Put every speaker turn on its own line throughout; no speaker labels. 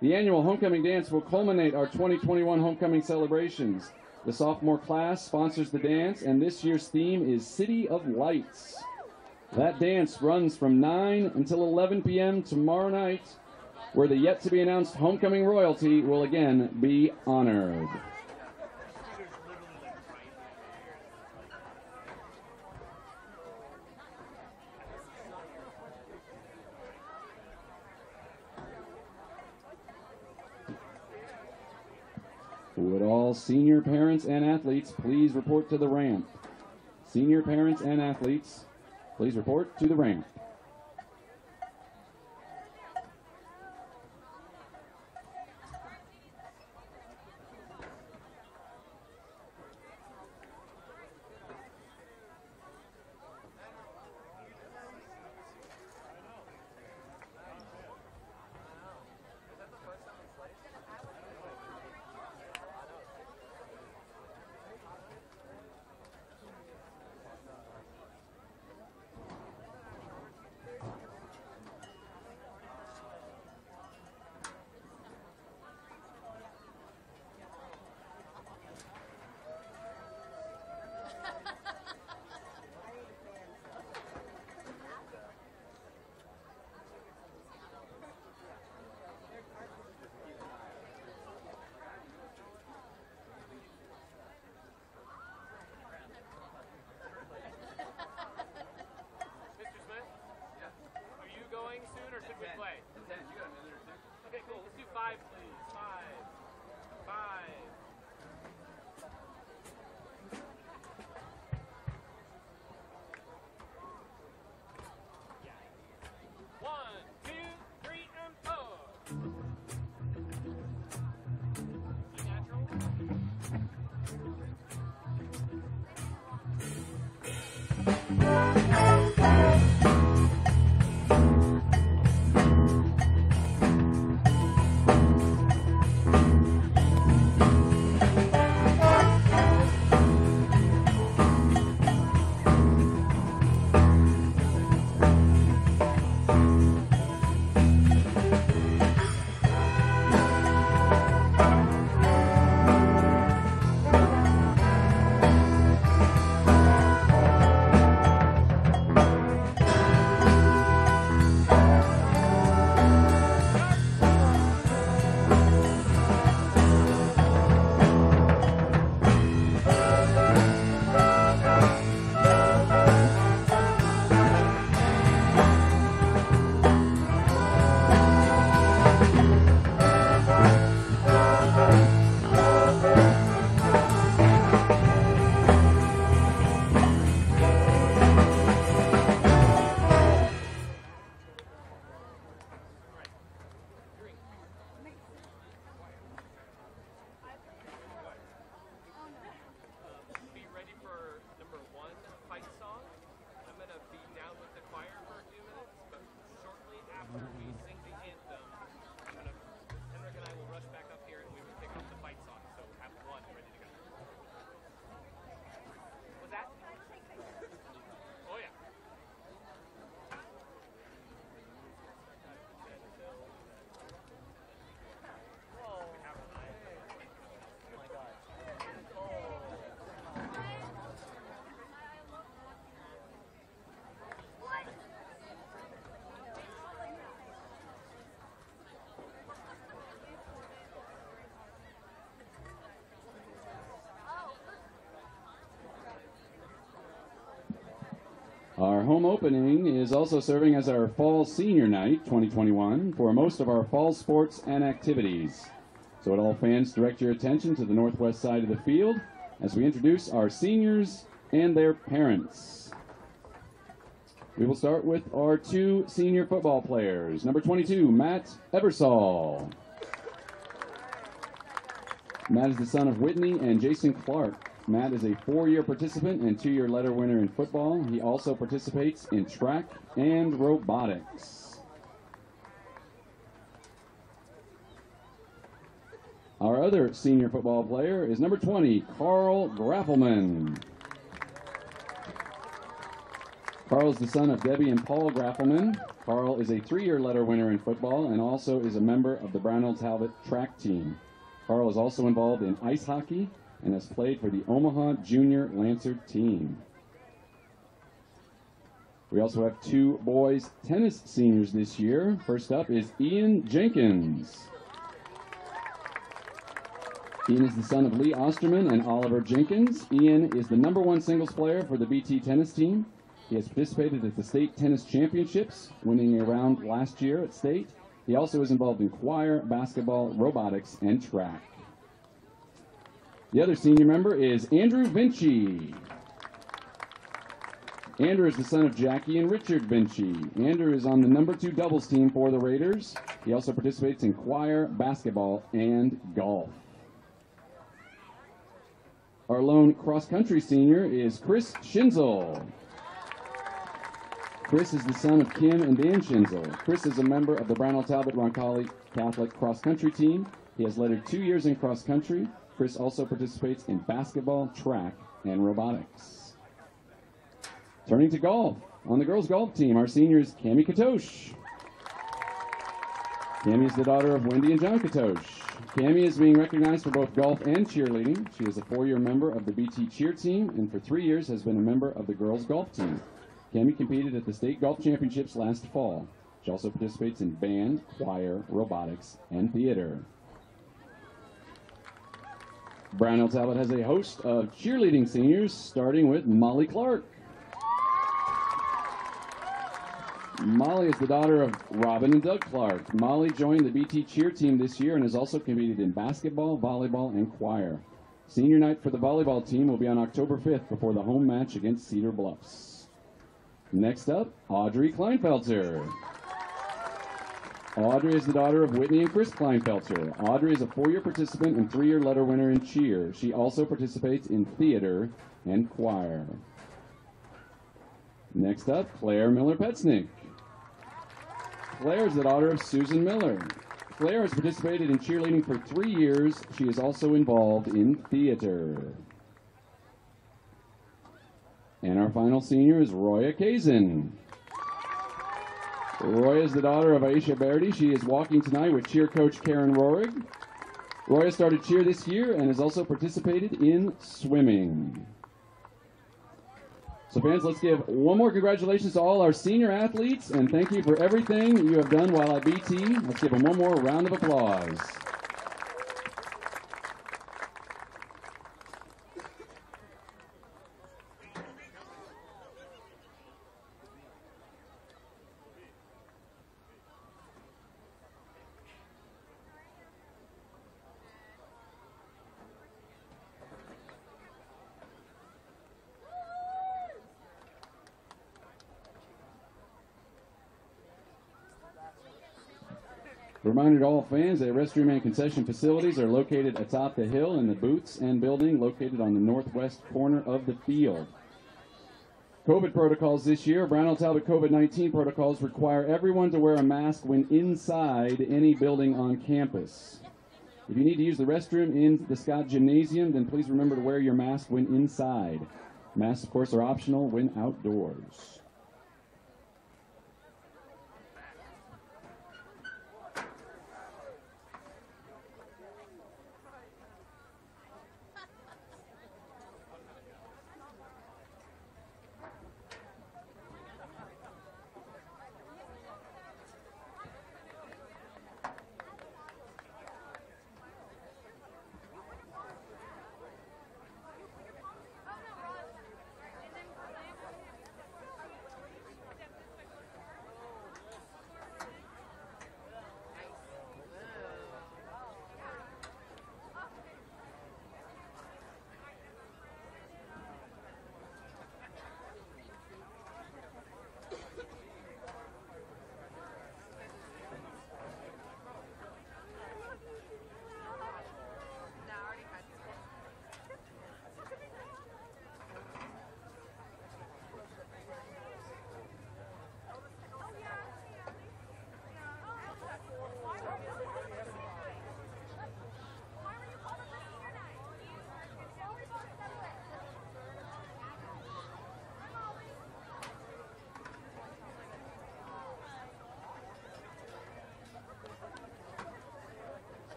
The annual homecoming dance will culminate our 2021 homecoming celebrations. The sophomore class sponsors the dance, and this year's theme is City of Lights. That dance runs from 9 until 11 p.m. tomorrow night, where the yet to be announced homecoming royalty will again be honored. Would all senior parents and athletes please report to the ramp? Senior parents and athletes, please report to the ramp. Our home opening is also serving as our Fall Senior Night 2021 for most of our fall sports and activities. So, would all fans direct your attention to the northwest side of the field as we introduce our seniors and their parents. We will start with our two senior football players. Number 22, Matt Eversall. Matt is the son of Whitney and Jason Clark. Matt is a four year participant and two year letter winner in football. He also participates in track and robotics. Our other senior football player is number 20, Carl Graffelman. Carl is the son of Debbie and Paul Graffelman. Carl is a three-year letter winner in football and also is a member of the Brownell Talbot track team. Carl is also involved in ice hockey and has played for the Omaha Junior Lancer team. We also have two boys tennis seniors this year. First up is Ian Jenkins. Ian is the son of Lee Osterman and Oliver Jenkins. Ian is the number one singles player for the BT tennis team. He has participated at the state tennis championships, winning a round last year at state. He also is involved in choir, basketball, robotics, and track. The other senior member is Andrew Vinci. Andrew is the son of Jackie and Richard Vinci. Andrew is on the number two doubles team for the Raiders. He also participates in choir, basketball, and golf. Our lone cross country senior is Chris Schinzel. Chris is the son of Kim and Dan Schinzel. Chris is a member of the Brownell Talbot Roncalli Catholic cross country team. He has lettered two years in cross country. Chris also participates in basketball, track, and robotics. Turning to golf. On the girls' golf team, our seniors Cami Katosh. Cami is the daughter of Wendy and John Katosh. Cami is being recognized for both golf and cheerleading. She is a four-year member of the BT cheer team and for three years has been a member of the girls' golf team. Cami competed at the state golf championships last fall. She also participates in band, choir, robotics, and theater. Brownell Talbot has a host of cheerleading seniors, starting with Molly Clark. Molly is the daughter of Robin and Doug Clark. Molly joined the BT cheer team this year and has also competed in basketball, volleyball, and choir. Senior night for the volleyball team will be on October 5th before the home match against Cedar Bluffs. Next up, Audrey Kleinfelter. Audrey is the daughter of Whitney and Chris Kleinfelter. Audrey is a four-year participant and three-year letter winner in cheer. She also participates in theater and choir. Next up, Claire Miller-Petznick. Claire is the daughter of Susan Miller. Claire has participated in cheerleading for three years. She is also involved in theater. And our final senior is Roya Kazin. Roya is the daughter of Aisha Verdi. She is walking tonight with cheer coach Karen Rohrig. Roya started cheer this year and has also participated in swimming. So, fans, let's give one more congratulations to all our senior athletes and thank you for everything you have done while at BT. Let's give them one more round of applause. Reminder to all fans that restroom and concession facilities are located atop the hill in the booths and building located on the northwest corner of the field. COVID protocols this year. Brownell Talbot COVID 19 protocols require everyone to wear a mask when inside any building on campus. If you need to use the restroom in the Scott Gymnasium, then please remember to wear your mask when inside. Masks, of course, are optional when outdoors.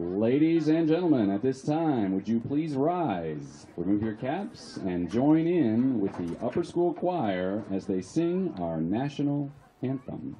Ladies and gentlemen, at this time, would you please rise, remove your caps, and join in with the upper school choir as they sing our national anthem.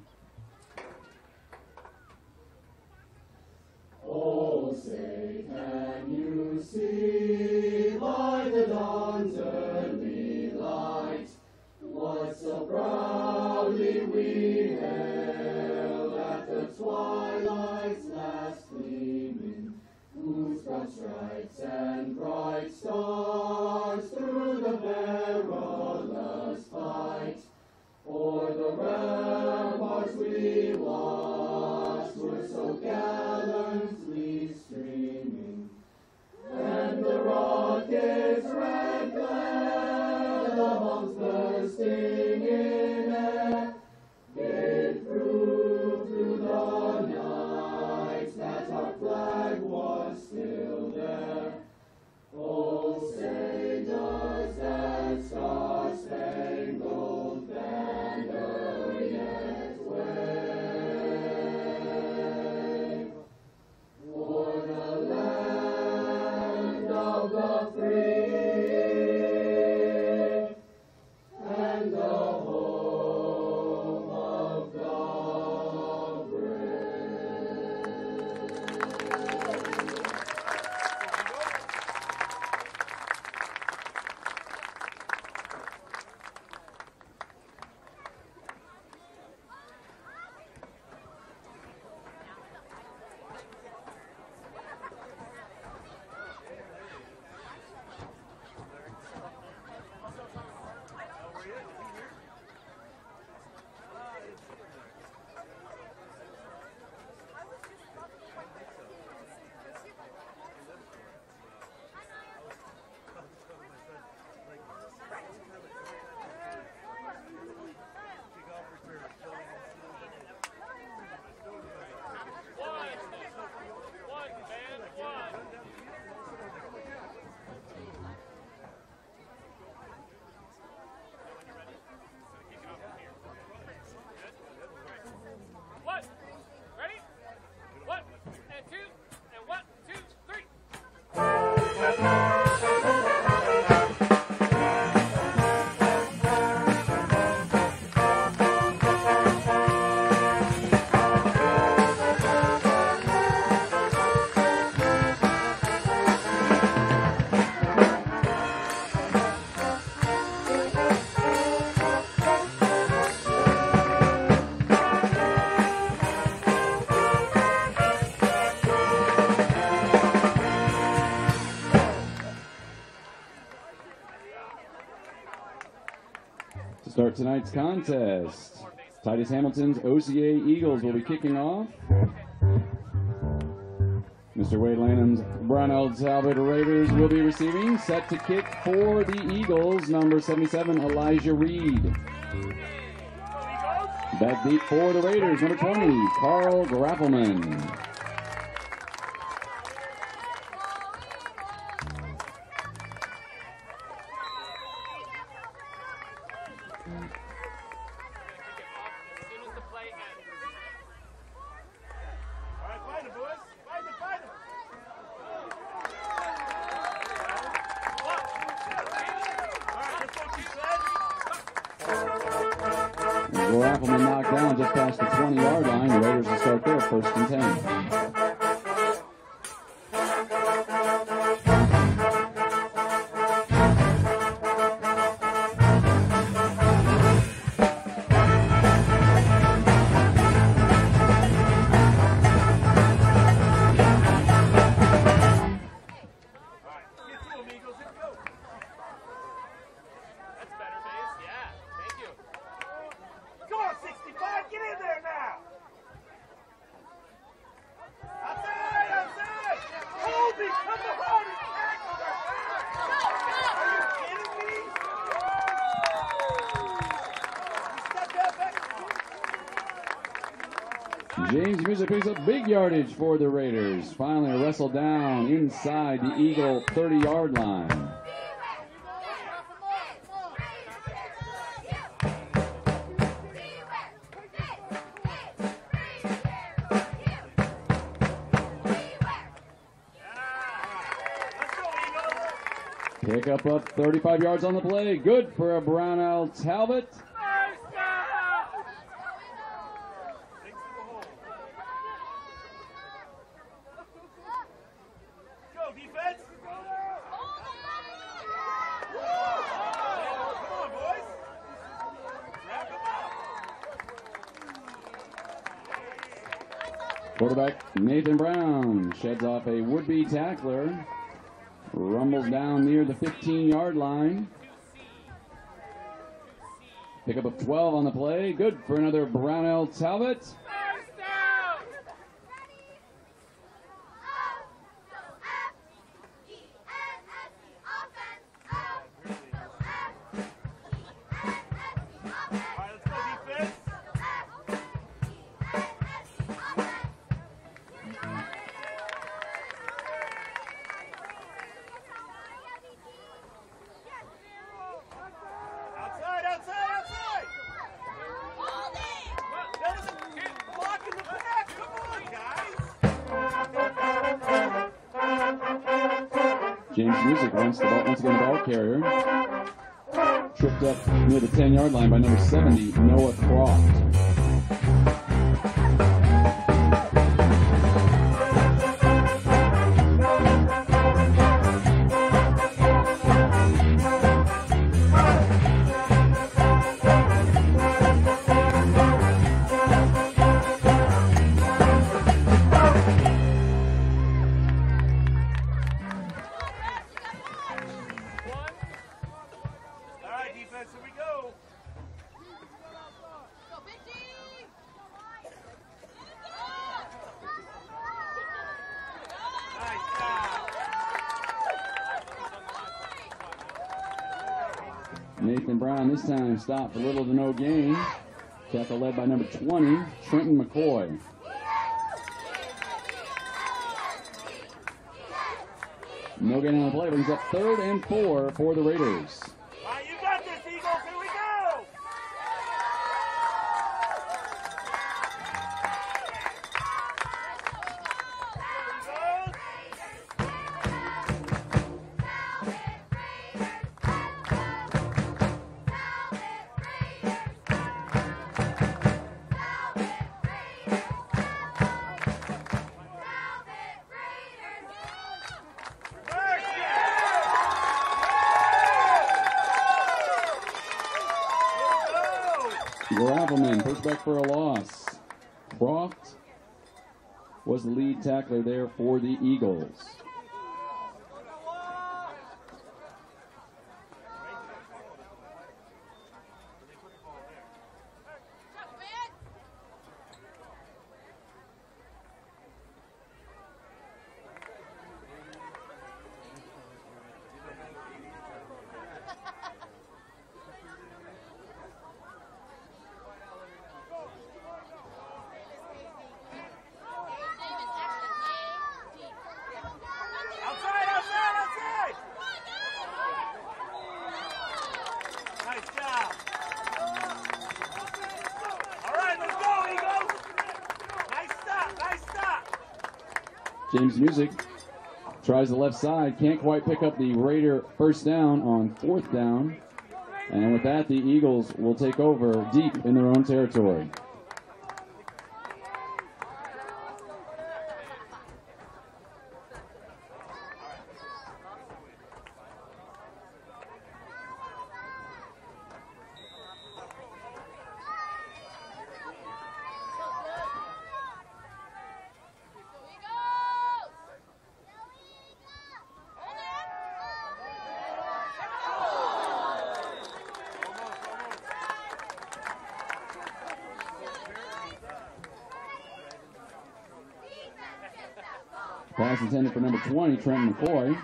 To tonight's contest, Titus Hamilton's OCA Eagles will be kicking off. Mr. Wade Lanham's Brownell Talbot Raiders will be receiving. Set to kick for the Eagles, number 77, Elijah Reed. Back deep for the Raiders, number 20, Carl Graffelman. Big yardage for the Raiders. Finally, a wrestle down inside the Eagle 30 yard line.
Pick up up 35 yards on the play. Good for a Brownell Talbot. Quarterback Nathan Brown sheds off a would-be tackler. Rumbles down near the 15-yard line. Pickup of 12 on the play. Good for another Brownell Talbot. Music wants the ball once again the ball carrier. Tripped up near the 10-yard line by number 70, Noah Croft. Stopped for little to no gain. Tackle led by number 20, Trenton McCoy. No gain on the play, brings up third and four for the Raiders. Tackler there for the Eagles.
Outside, outside, outside. Nice job. All right, let's go, Eagles. Nice stop, nice stop.
James Music tries the left side, can't quite pick up the Raider first down on fourth down. And with that, the Eagles will take over deep in their own territory. Pass intended for number 20, Trent McCoy.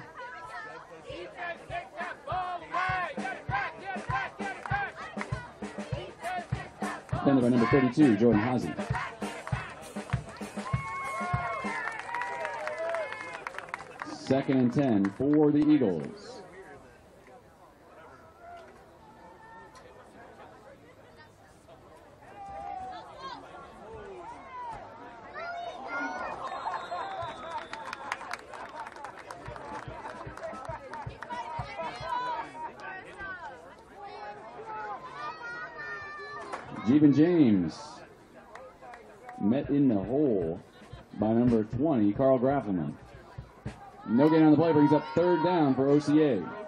Defended by number 32, Jordan Hazy. Second and 10 for the Eagles. Jeevan James met in the hole by number 20, Carl Graffelman. No gain on the play brings up third down for OCA.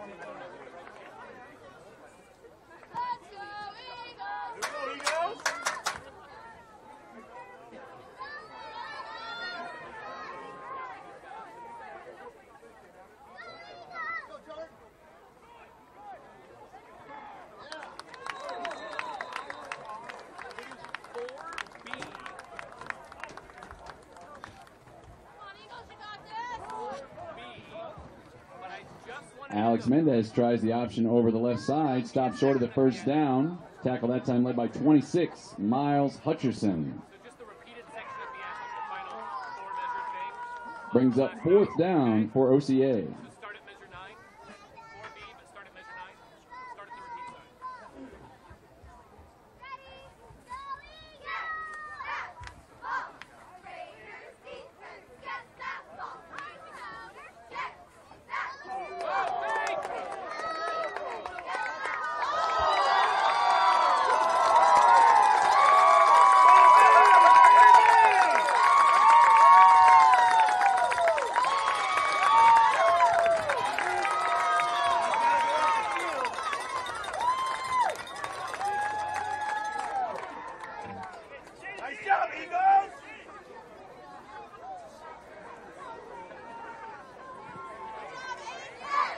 Mendez tries the option over the left side, stops short of the first down. Tackle that time led by 26, Miles Hutcherson. Brings up fourth down for OCA.
So start at measure nine. Four B, but start at measure nine. Start at the repeat side.
Nice job, Eagles!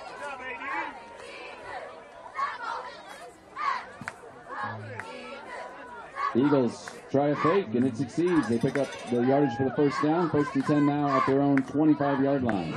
Good job, AD!
Eagles try a fake and it succeeds. They pick up the yardage for the first down. First and 10 now at their own 25 yard line.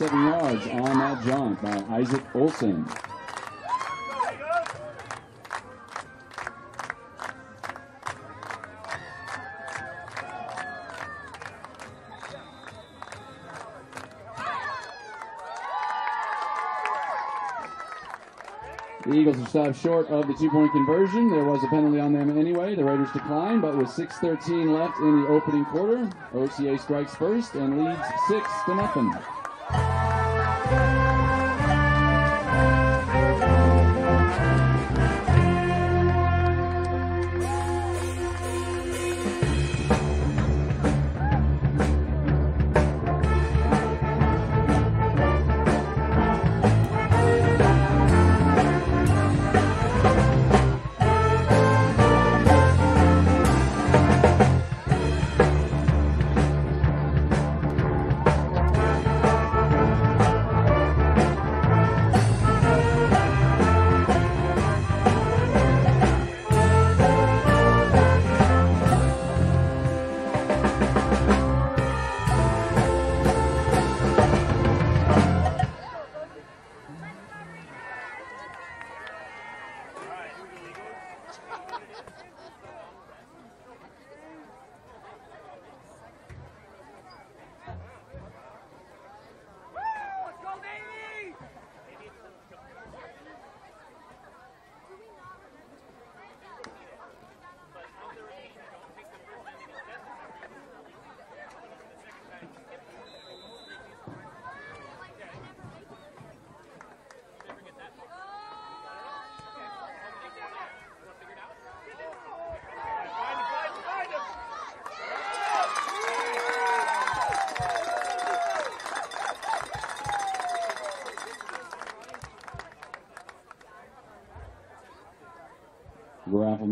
77 yards on that jaunt by Isaac Olson. The Eagles are stopped short of the two-point conversion. There was a penalty on them anyway. The Raiders declined, but with 6:13 left in the opening quarter, OCA strikes first and leads six to nothing.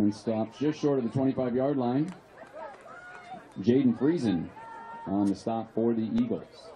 Graffelman stops just short of the 25 yard line. Jaden Friesen on the stop for the Eagles.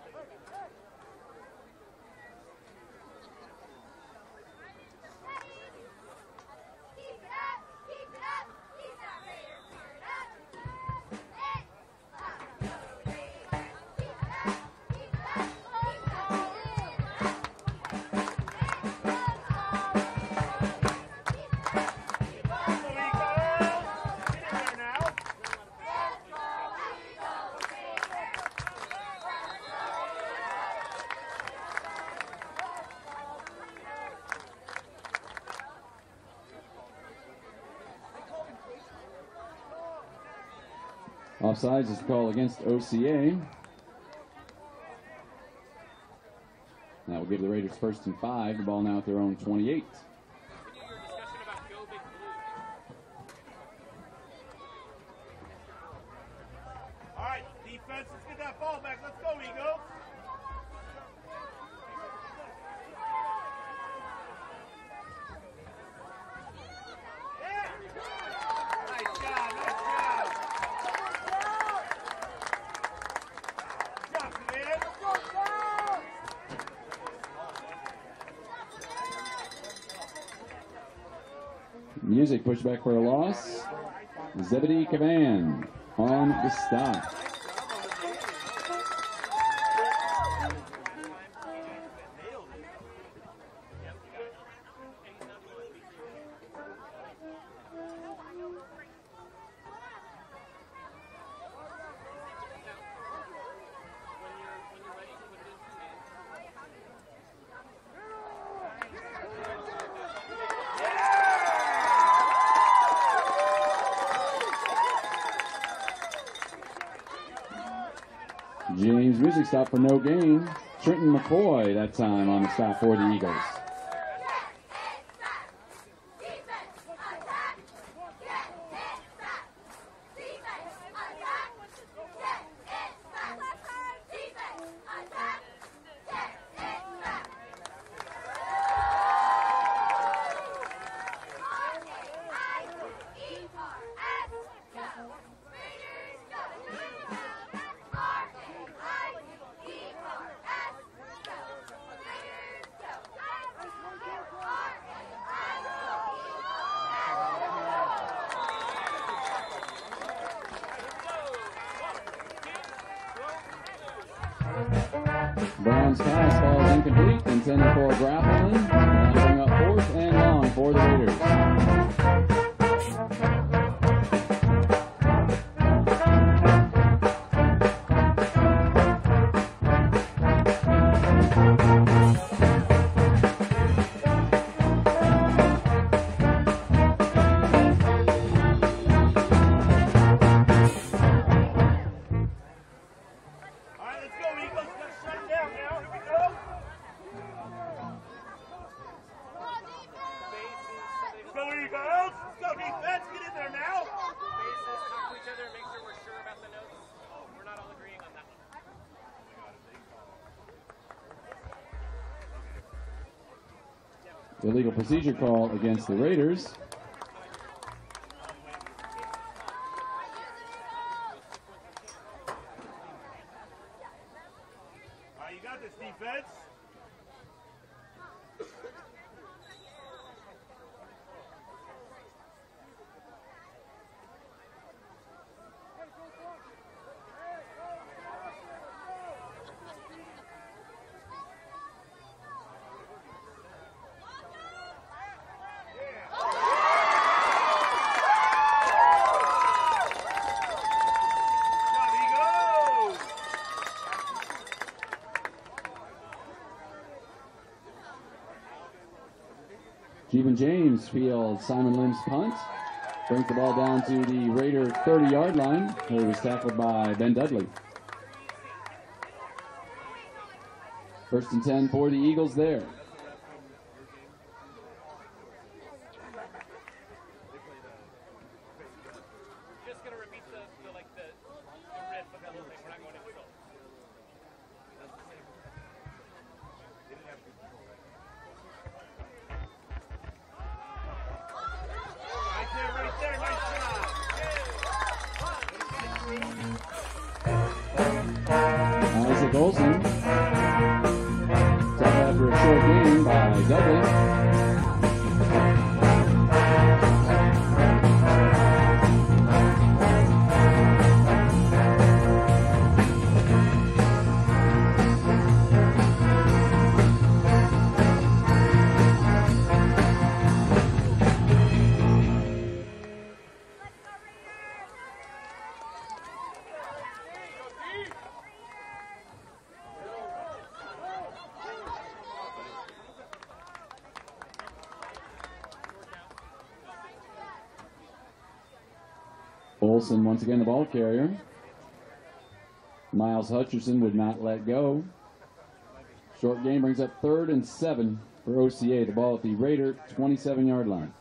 Offsides is the call against OCA. That will give the Raiders first and five. The ball now at their own 28.
Continue your discussion about Go Big Blue.
All right, defense, let's get that ball back. Let's go, Eagles. Yeah. Nice job, nice job. Good job, man.
Music pushed back for a loss. Zebedee Cavan on the stop. James Music stop for no gain. Trenton McCoy that time on the stop for the Eagles. Procedure call against the Raiders.
All right, you got this, defense. Good job, Eagles.
Jeevan James fields Simon Lim's punt. Brings the ball down to the Raider 30 yard line, where was tackled by Ben Dudley. First and 10 for the Eagles
there.
Once again the ball carrier. Miles Hutcherson would not let go. Short game brings up third and seven for OCA. The ball at the Raider 27 yard line.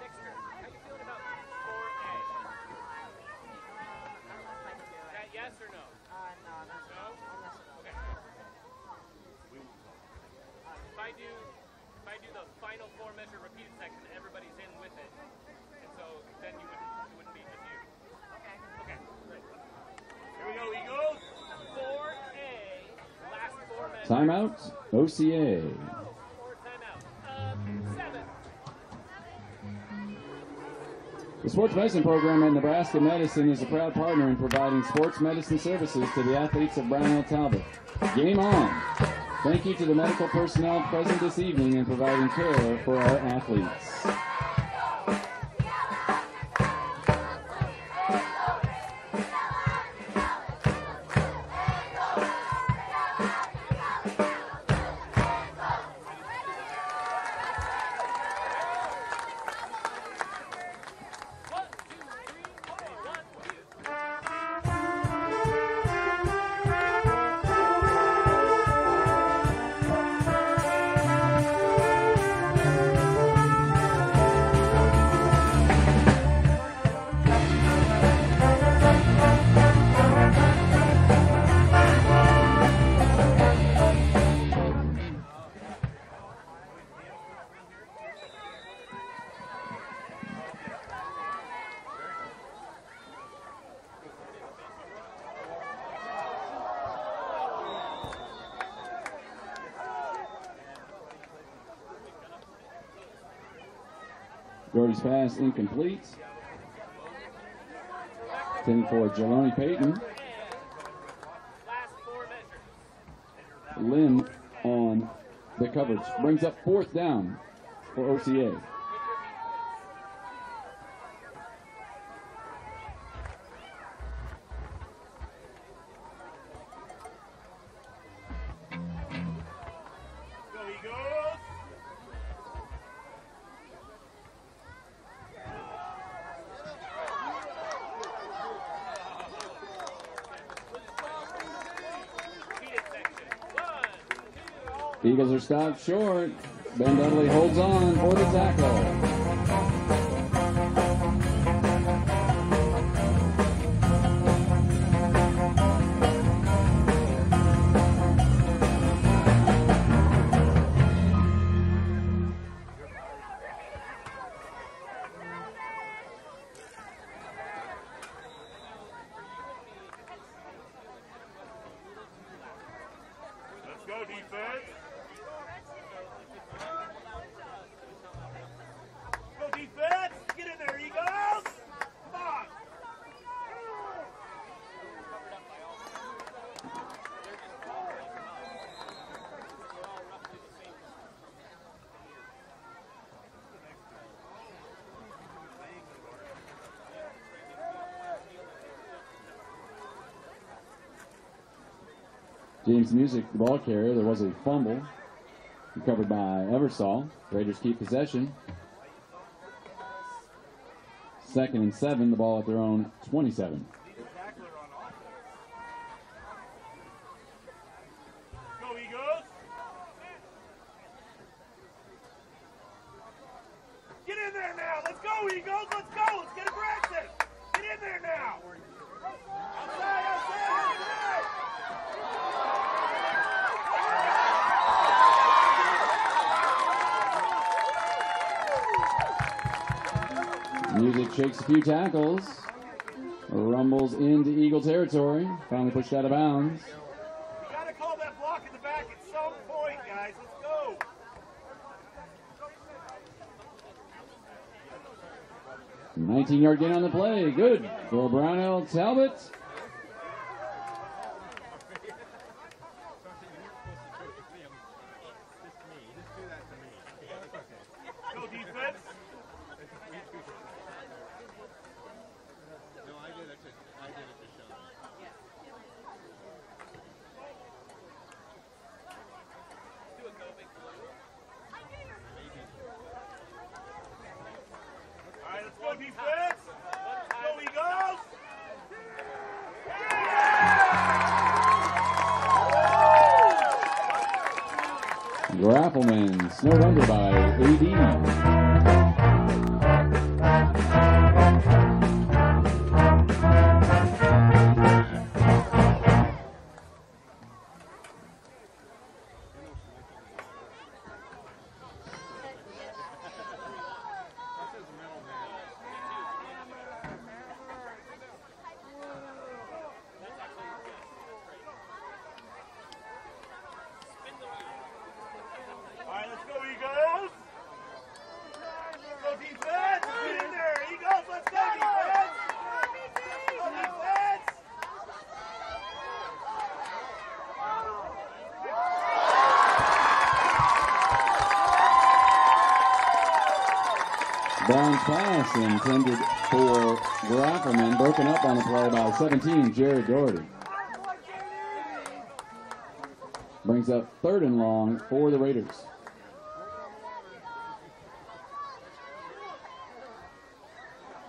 Dexter, how you feeling about 4A? Is that yes or no? no? Okay. If I do, if I do the final four measure repeated section, everybody's in with it, and so then you wouldn't, it wouldn't be just you. Okay. Okay. Great.
Here we go, Eagles.
4A, last four measures.
Timeout, The Sports Medicine Program at Nebraska Medicine is a proud partner in providing sports medicine services to the athletes of Brownell Talbot. Game on! Thank you to the medical personnel present this evening in providing care for our athletes. Doherty's pass incomplete. Ten for Jeloni Payton. Lynn on the coverage. Brings up fourth down for OCA. Stopped short. Ben Dudley holds on for the tackle. Music, ball carrier. There was a fumble recovered by Eversole. Raiders keep possession. Second and seven, the ball at their own 27. Shakes a few tackles. Rumbles into Eagle territory. Finally pushed out of bounds. You gotta call
that block
in the back at some
point, guys. Let's go. Nineteen yard gain on the play. Good. For Brownell Talbot.
Brown's pass intended for Graffelman, broken up on the play by 17, Jared Doherty. Brings up third and long for the Raiders.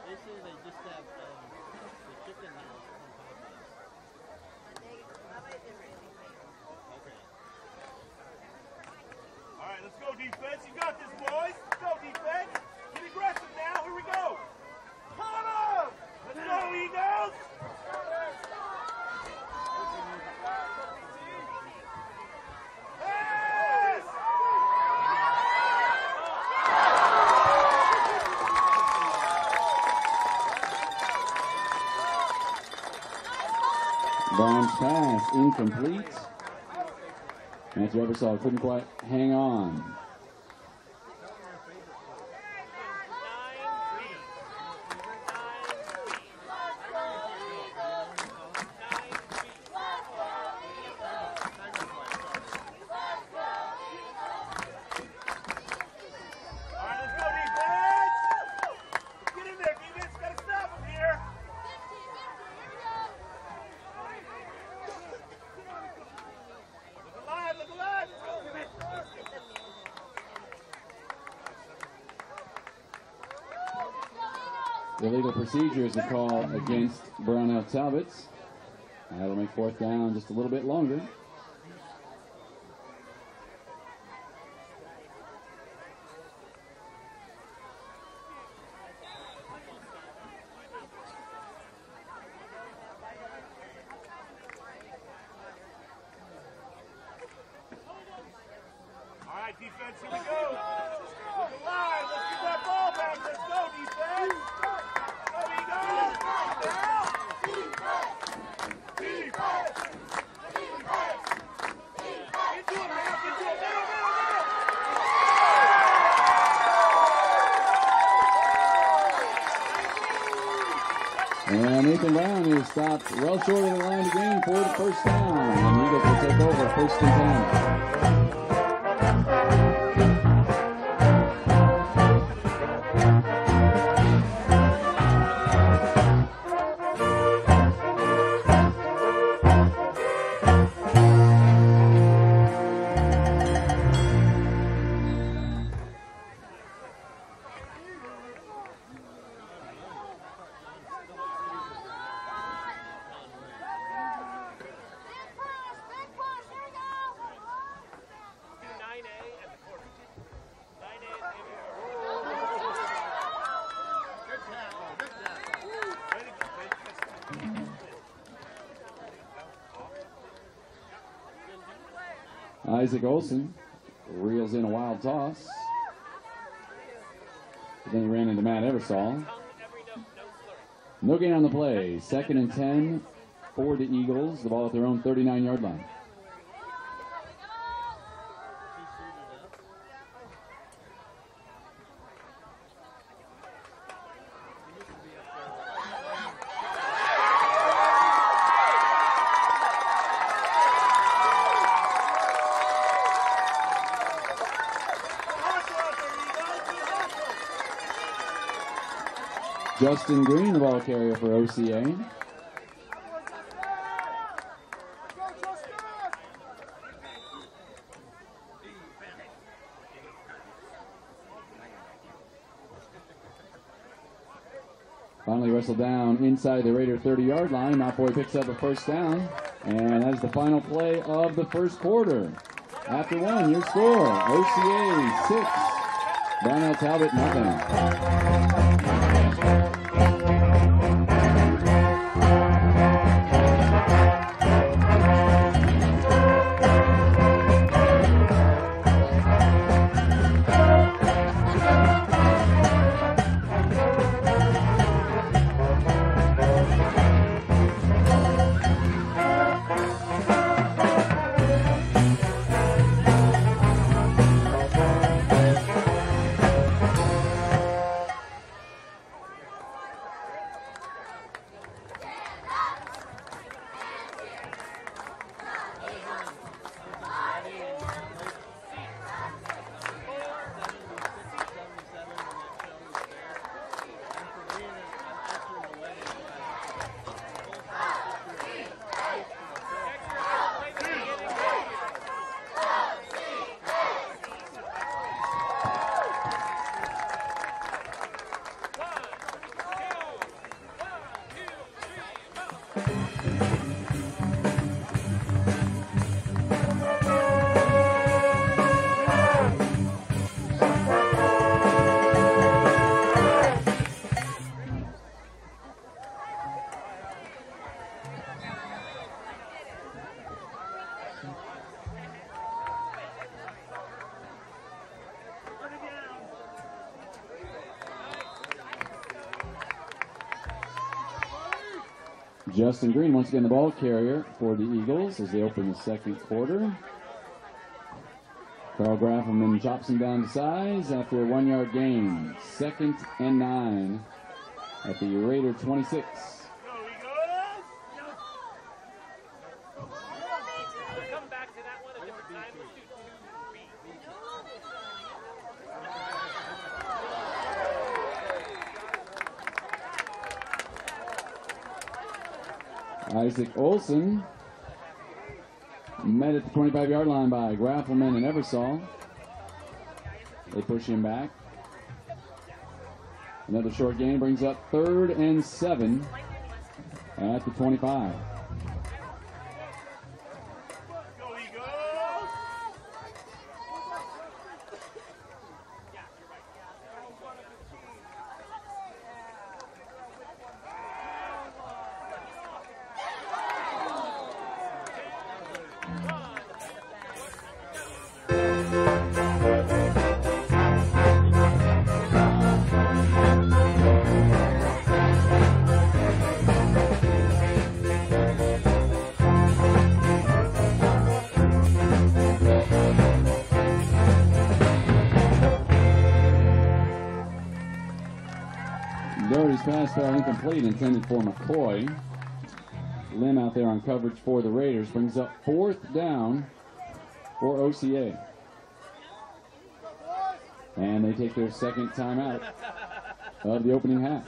They say they just have um, the chicken house on Popeyes. Okay.
All right, let's go defense. You got this, boys. Go defense. Get aggressive now. Here we go. Come on. Let's go, Eagles. Pass.
Brown's pass incomplete. Matthew Eversole couldn't quite hang on.
Nine B. Nine B. Nine B.
All right, let's go defense. Get in there, defense. Gotta stop him here. Look alive, look alive.
Illegal procedure is a call against Brownell Talbots. That'll make fourth down just a little bit longer.
All right, defense, here we go. Look alive. Let's get that ball back. Let's go, defense. Go, Eagles. Now. Defense. Into it, man. Into it. Middle, middle, middle.
And Nathan Brown is stopped well short of the line again for the first down. And Eagles will take over first and 10. Isaac Olson reels in a wild toss. Then he ran into Matt
slurry.
No gain on the play. Second and 10 for the Eagles. The ball at their own 39 yard line. Justin Green, the ball carrier for OCA. Finally wrestled down inside the Raider 30 yard line. Malfoy picks up a first down. And that's the final play of the first quarter. After one, your score OCA 6, Brownell Talbot nothing. Justin Green once again the ball carrier for the Eagles as they open the second quarter. Carl Graffelman chops him down to size after a one yard gain. Second and nine at the Raider 26.
Go Eagles!
We'll come back to that one a different time. Let's do two B.
Isaac Olson met at the 25 yard line by Graffelman and Eversole. They push him back. Another short gain brings up third and seven at the 25. Incomplete, intended for McCoy. Lim out there on coverage for the Raiders brings up fourth down for OCA. And they take their second timeout of the opening half.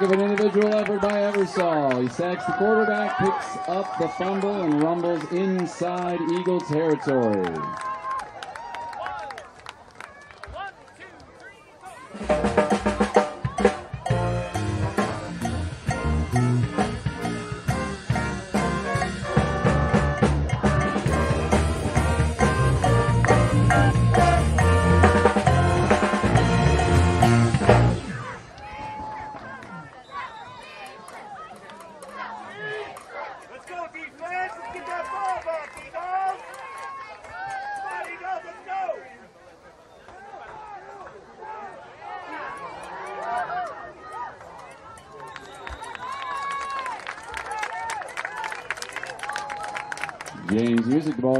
Of an individual effort by Eversole. He sacks the quarterback, picks up the fumble, and rumbles inside Eagle territory.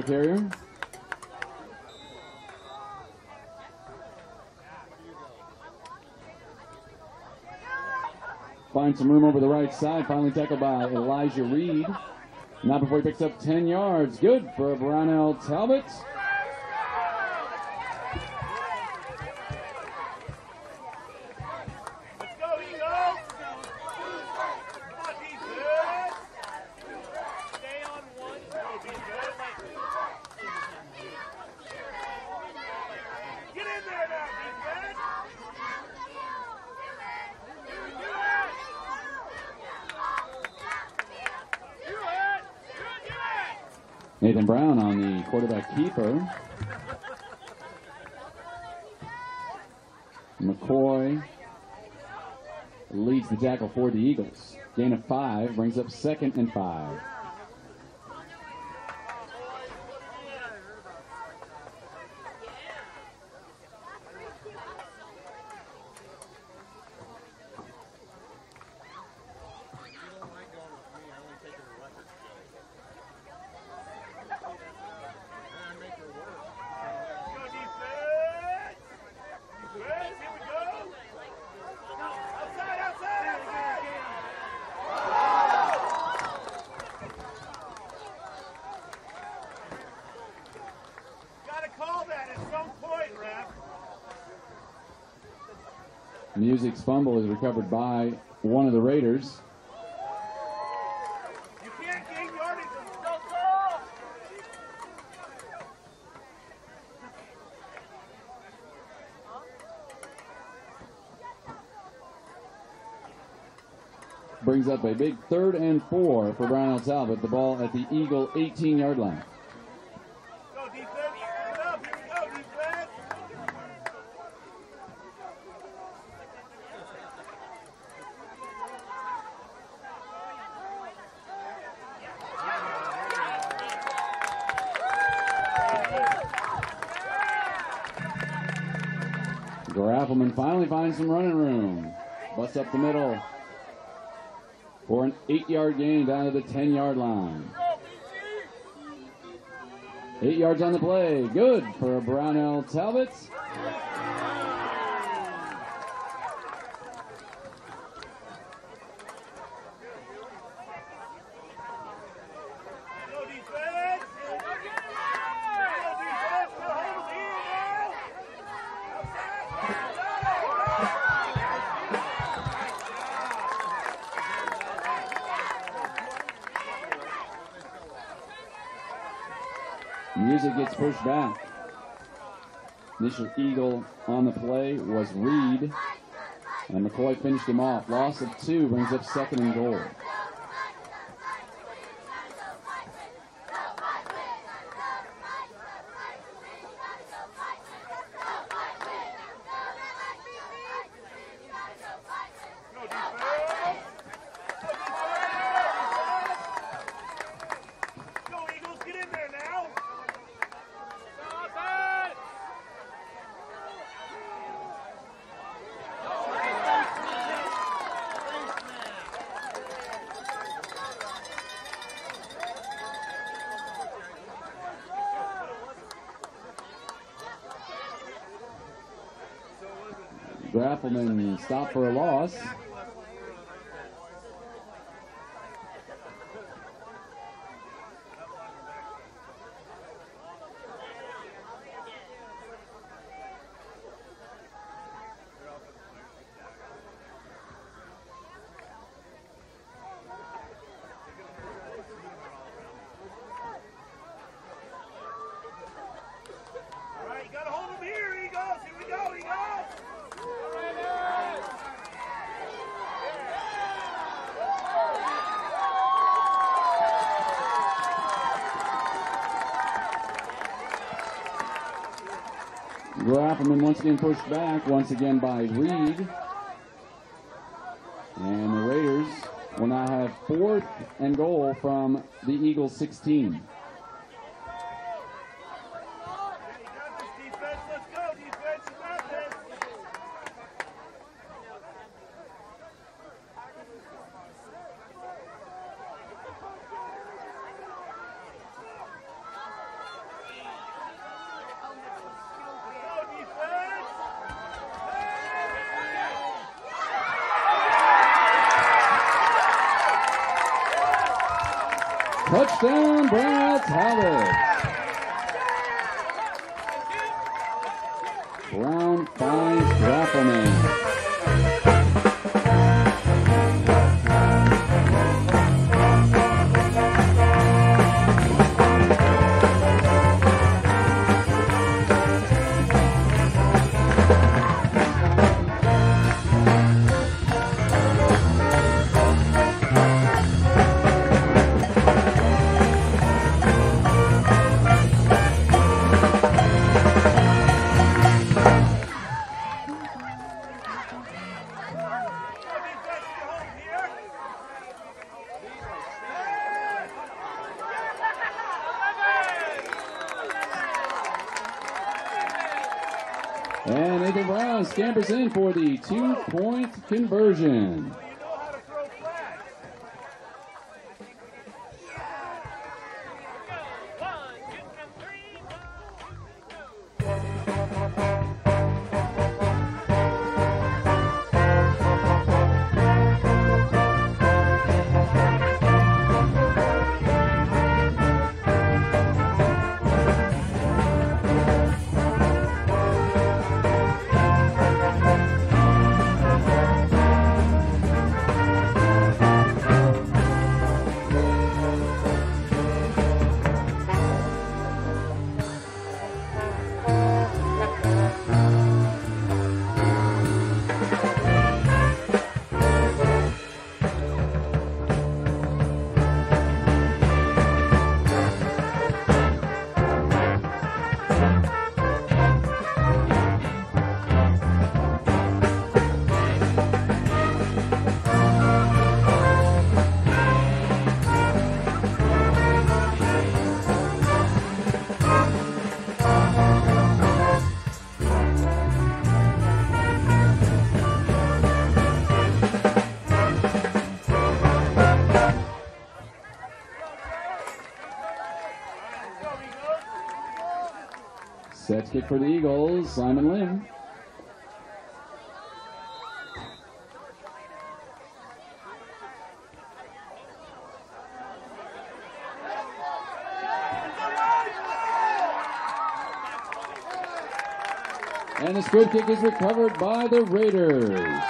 Ball
carrier. Finds some room over the right side. Finally tackled by Elijah Reed. Now before he picks up 10 yards. Good for Brownell Talbot.
Let's go, Eagles. Come on, defense.
Stay on one.
Go, defense. Get in there now, defense.
Do it. Do it. Do it.
Nathan Brown on the quarterback keeper. McCoy leads the tackle for the Eagles. Gain of five brings up second and five.
You don't like going with me, I only take her to record show. And I make her work.
Go, defense. Defense. Here we go. Outside, outside, outside. Gotta call that at some point, ref.
Music's fumble is recovered by one of the Raiders.
You can't gain yardage and still go.
Brings up a big third and four for Brownell Talbot. The ball at the Eagle 18 yard line.
Up
the middle for an eight yard gain down to the 10 yard line. Eight yards on the play. Good for Brownell Talbot.
Go, defense. Go, defense. Go, hold him here now.
Music gets pushed back. Initial Eagle on the play was Reed. And McCoy finished him off. Loss of two brings up second and goal.
Go, defense. Go, Eagles. Get in there now.
Stop it.
Graffelman stopped for a loss. Again pushed back, once again by Reed. And the Raiders will now have fourth and goal from the Eagles 16. In for the two-point conversion. For the Eagles, Simon Lim. And the squib kick is recovered by the Raiders.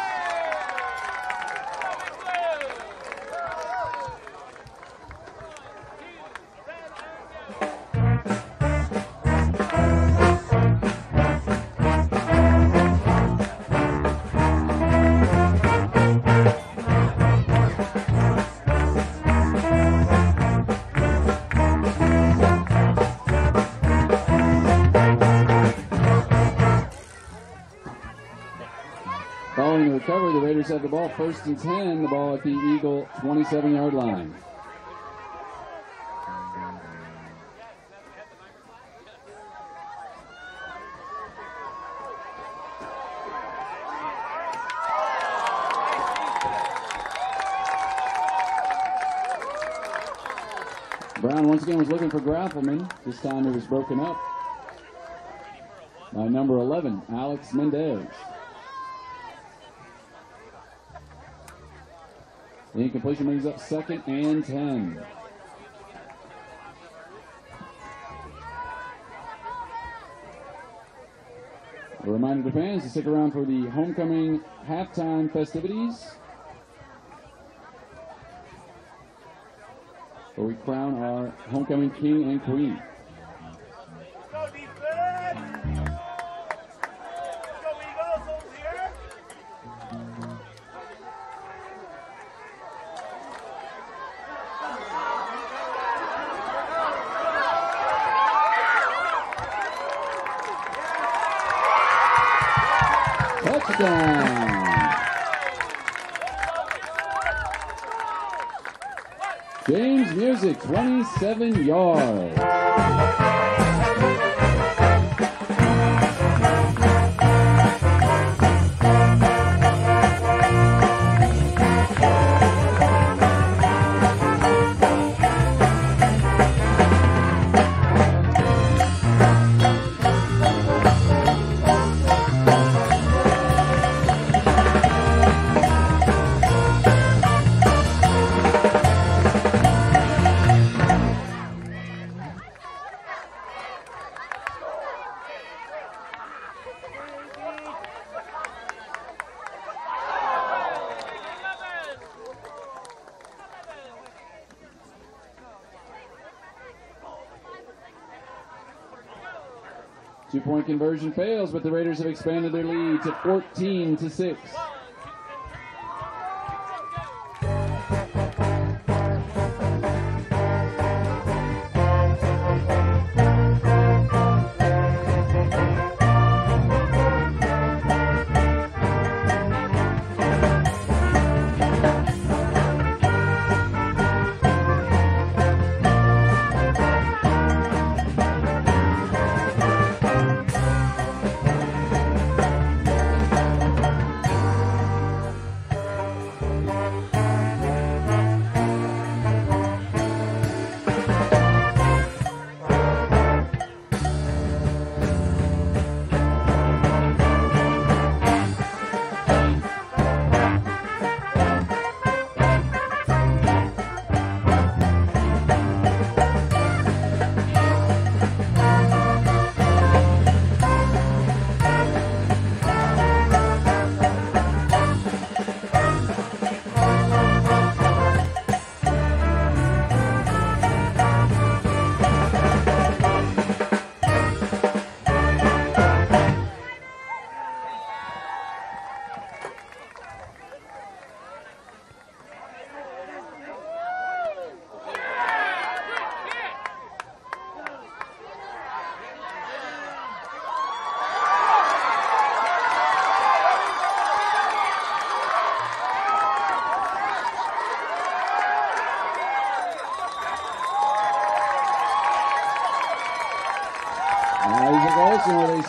Have the ball first and 10, the ball at the Eagle 27 yard line. Brown once again was looking for Graffelman. This time it was broken up by number 11, Alex Mendez. The incompletion brings up second and 10. A reminder to fans to stick around for the homecoming halftime festivities. Where we crown our homecoming king and queen. Touchdown. James Music, 27 yards. Conversion fails, but the Raiders have expanded their lead to 14 to 6.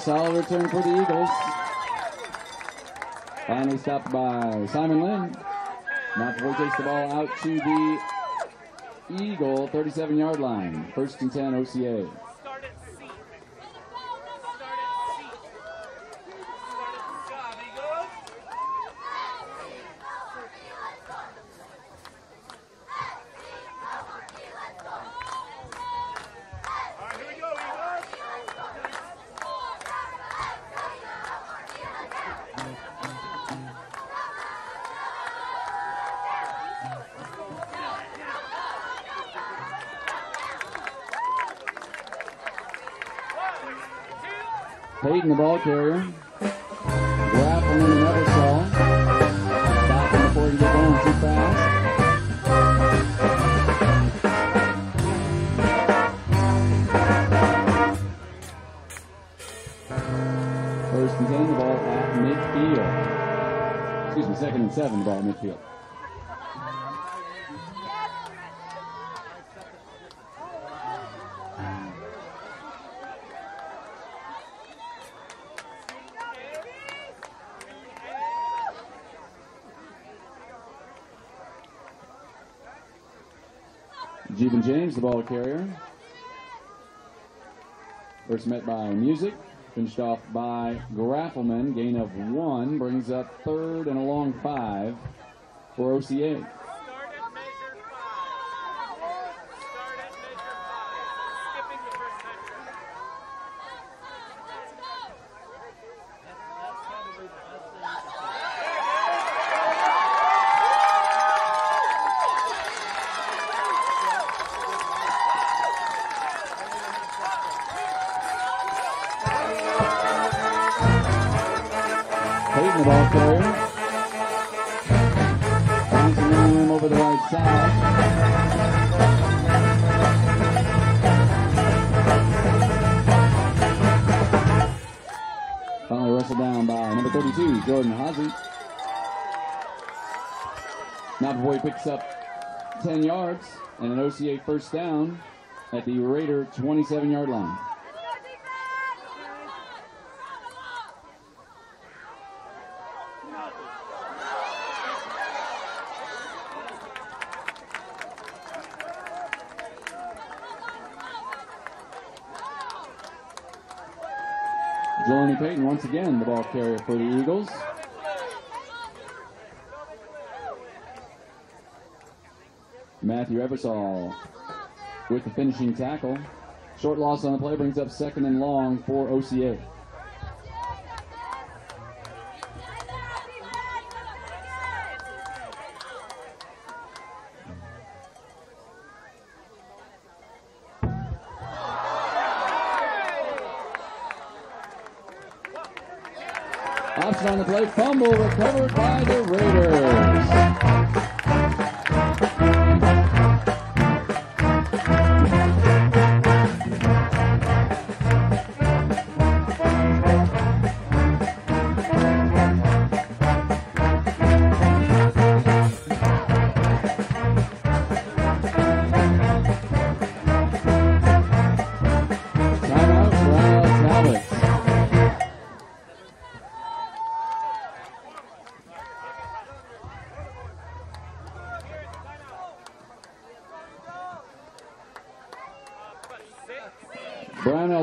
Solid return for the Eagles. Finally stopped by Simon Lynn. McAvoy takes the ball out to the Eagle 37 yard line. First and 10 OCA.
Start at C. Start at C. Start at C.
Job, Eagles. All right, here we go, Eagles.
Peyton, the ball carrier. Grappling in another saw. Stop him before can get going too fast. First and 10, the ball at midfield. Excuse me, second and seven, the ball at midfield. Jeevan James, the ball carrier. First met by Music, finished off by Graffelman. Gain of one brings up third and a long five for OCA.
First
down at the Raider 27 yard line. Jelani Payton once again the ball carrier for the Eagles. Matthew Eversole with the finishing tackle. Short loss on the play brings up second and long for OCA. Option on the play, fumble recovered by the Raiders.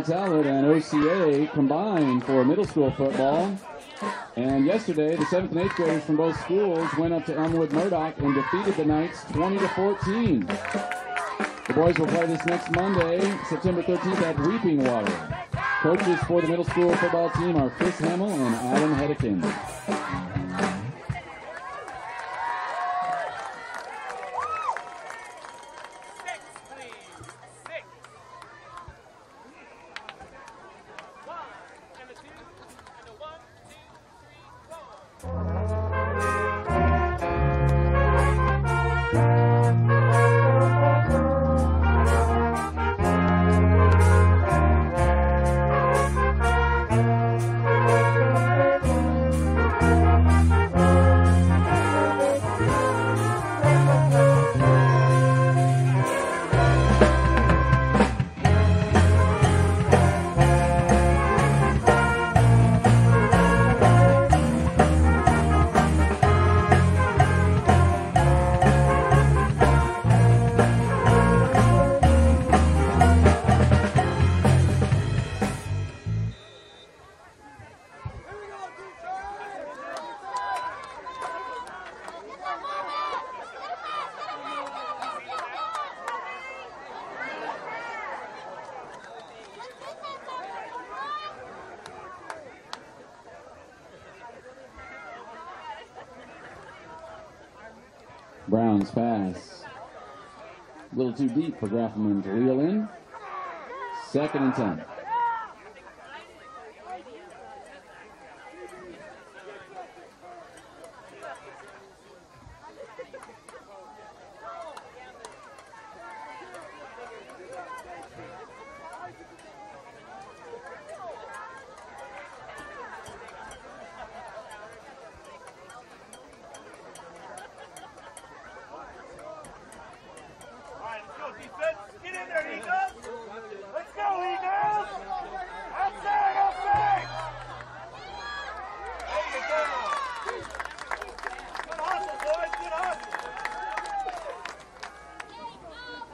And OCA combined for middle school football. And yesterday, the seventh and eighth graders from both schools went up to Elmwood Murdock and defeated the Knights 20 to 14. The boys will play this next Monday, September 13th at Weeping Water. Coaches for the middle school football team are Chris Hamill and Adam Hedekin. Too deep for Graffelman to reel in. Second and 10.
All right, let's go, defense. Get in there, Eagles. Let's go, Eagles. Outside, outside. There you go. Good hustle, boys. Good hustle.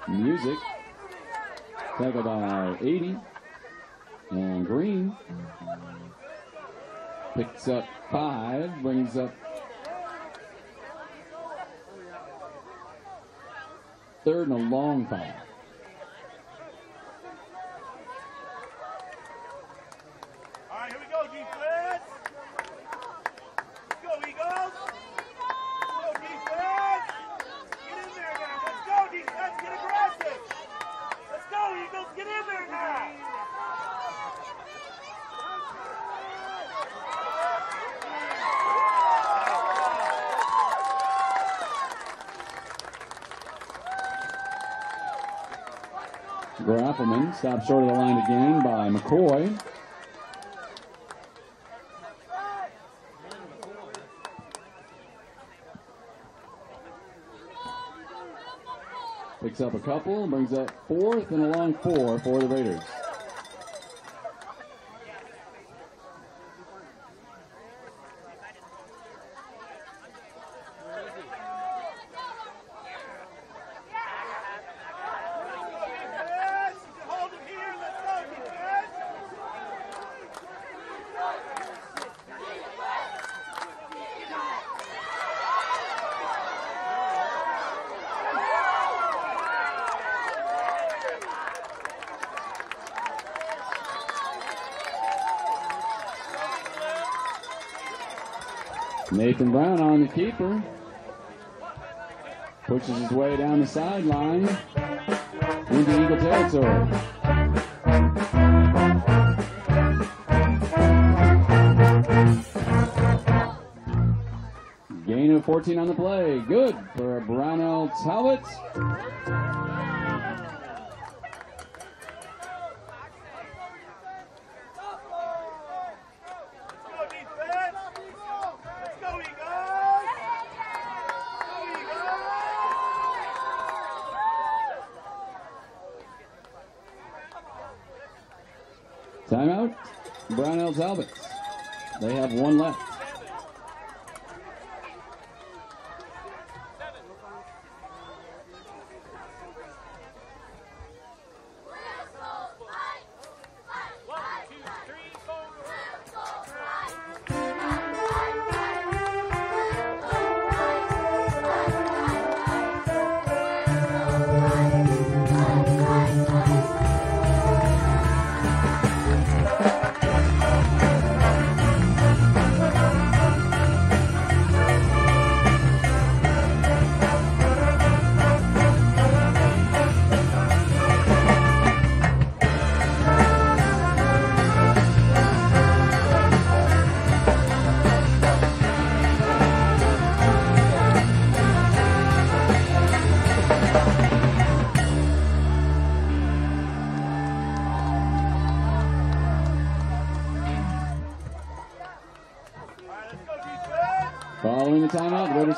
Music. Tackled by 80. And Green picks up five, brings up third and a long five. Graffelman stops short of the line again by McCoy. Picks up a couple, brings up fourth and a long four for the Raiders. Nathan Brown on the keeper. Pushes his way down the sideline into Eagle territory. Gain of 14 on the play. Good for Brownell Talbot.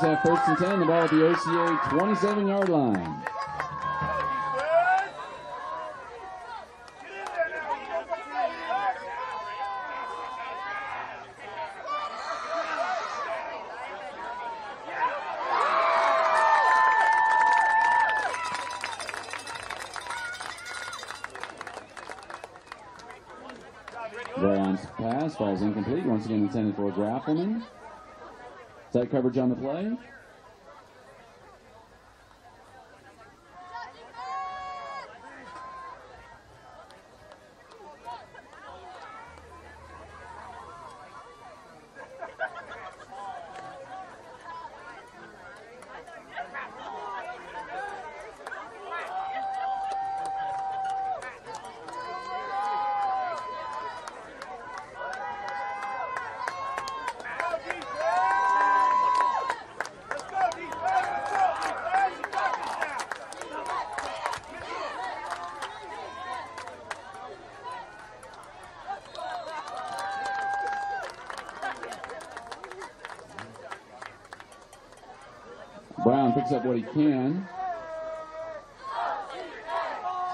Have first and 10, the ball at the OCA 27 yard line. Rayon's pass falls incomplete. Once again intended for Graffelman. Tight coverage on the play. Picks up what he can.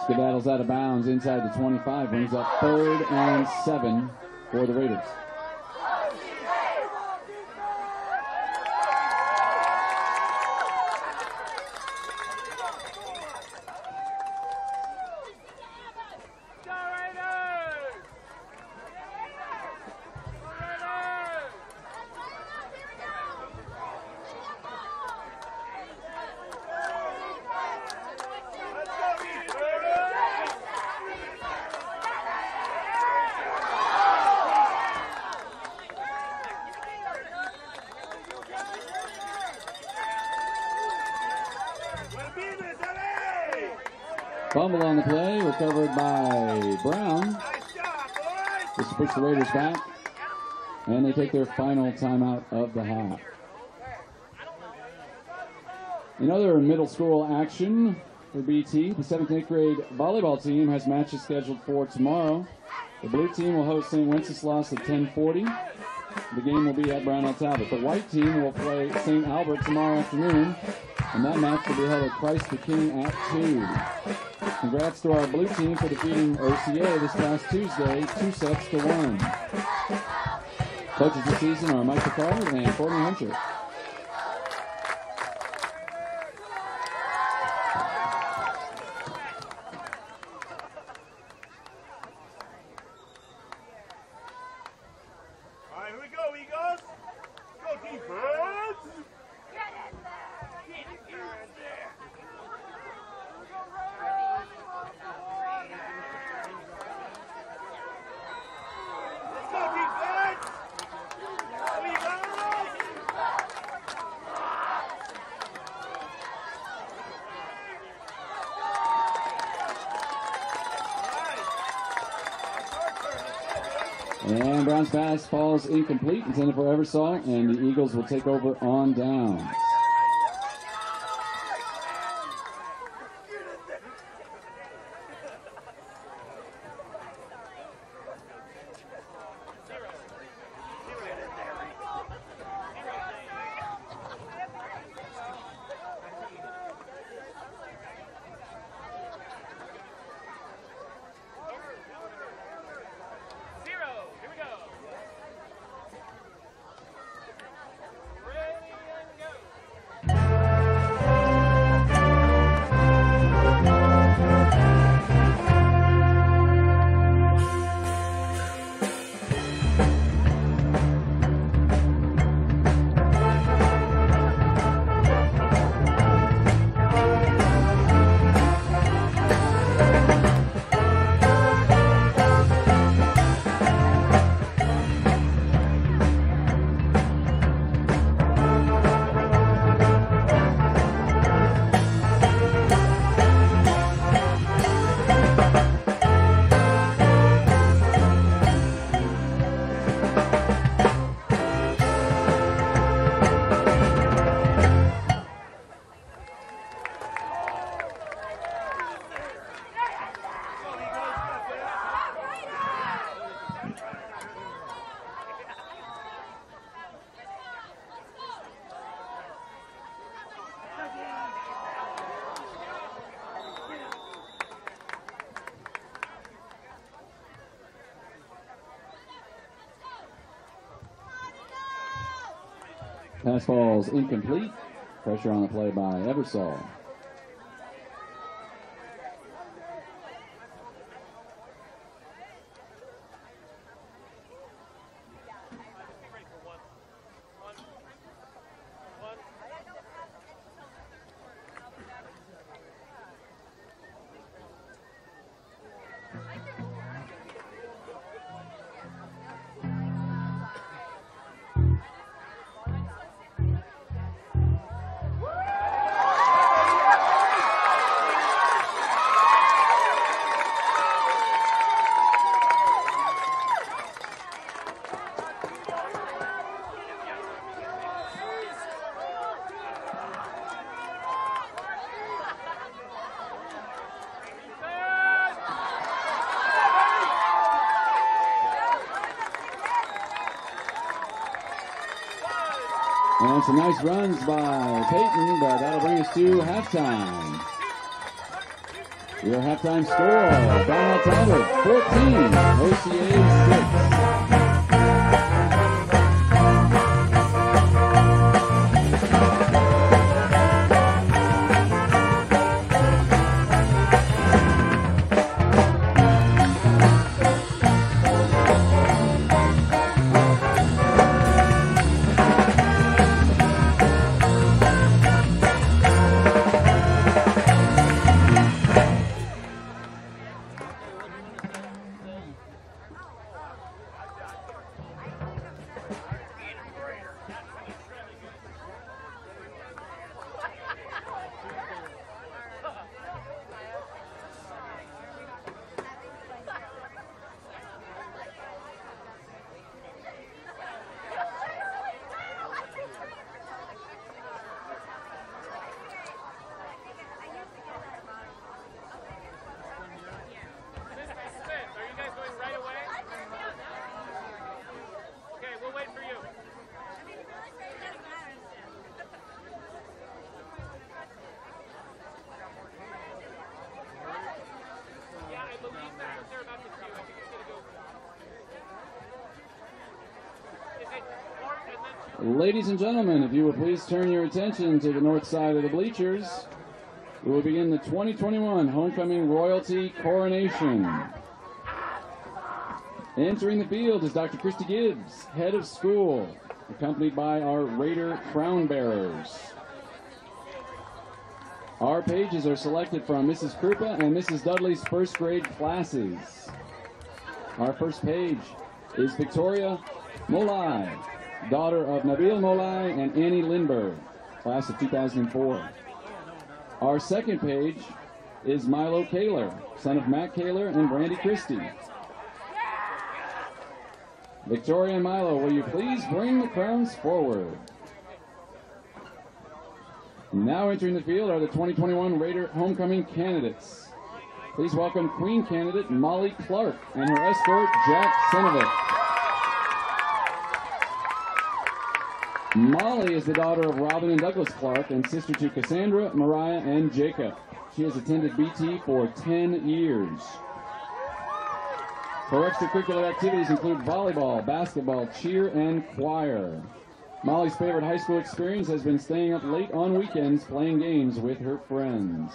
Skedaddles out of bounds inside the 25. Brings up third and seven for the Raiders.
Go Raiders! Go Raiders!
Let's go, defense! Way to be this, LA!
Fumble on the play, recovered by Brown.
Nice job,
the Raiders back. And they take their final timeout of the half. In other middle school action for BT, the 7th and 8th grade volleyball team has matches scheduled for tomorrow. The blue team will host St. Wenceslaus at 1040. The game will be at Brownell Talbot. The white team will play St. Albert tomorrow afternoon And that match will be held at Christ the King at 2. Congrats to our blue team for defeating OCA this past Tuesday, two sets to one. Coaches this season are Mike Picard and Courtney Hunter.
All right, here we go, Eagles. Go defense. Let's go defense. Go Eagles. All right. It's our turn. Let's go, boys.
And Brown's pass falls incomplete, intended for Eversole, and the Eagles will take over on downs. Pass falls incomplete. Pressure on the play by Eversole. Some nice runs by Peyton, but that'll bring us to halftime. Your halftime score, Brownell Talbot 14, OCA 6. Ladies and gentlemen, if you would please turn your attention to the north side of the bleachers, we will begin the 2021 Homecoming Royalty Coronation. Entering the field is Dr. Christy Gibbs, head of school, accompanied by our Raider crown bearers. Our pages are selected from Mrs. Krupa and Mrs. Dudley's first grade classes. Our first page is Victoria Molai, daughter of Nabil Molai and Annie Lindbergh, class of 2004. Our second page is Milo Kaler, son of Matt Kaler and Brandy Christie. Victoria and Milo, will you please bring the crowns forward? Now entering the field are the 2021 Raider Homecoming candidates. Please welcome Queen candidate Molly Clark and her escort Jack Sinovic. Molly is the daughter of Robin and Douglas Clark and sister to Cassandra, Mariah, and Jacob. She has attended BT for 10 years. Her extracurricular activities include volleyball, basketball, cheer, and choir. Molly's favorite high school experience has been staying up late on weekends playing games with her friends.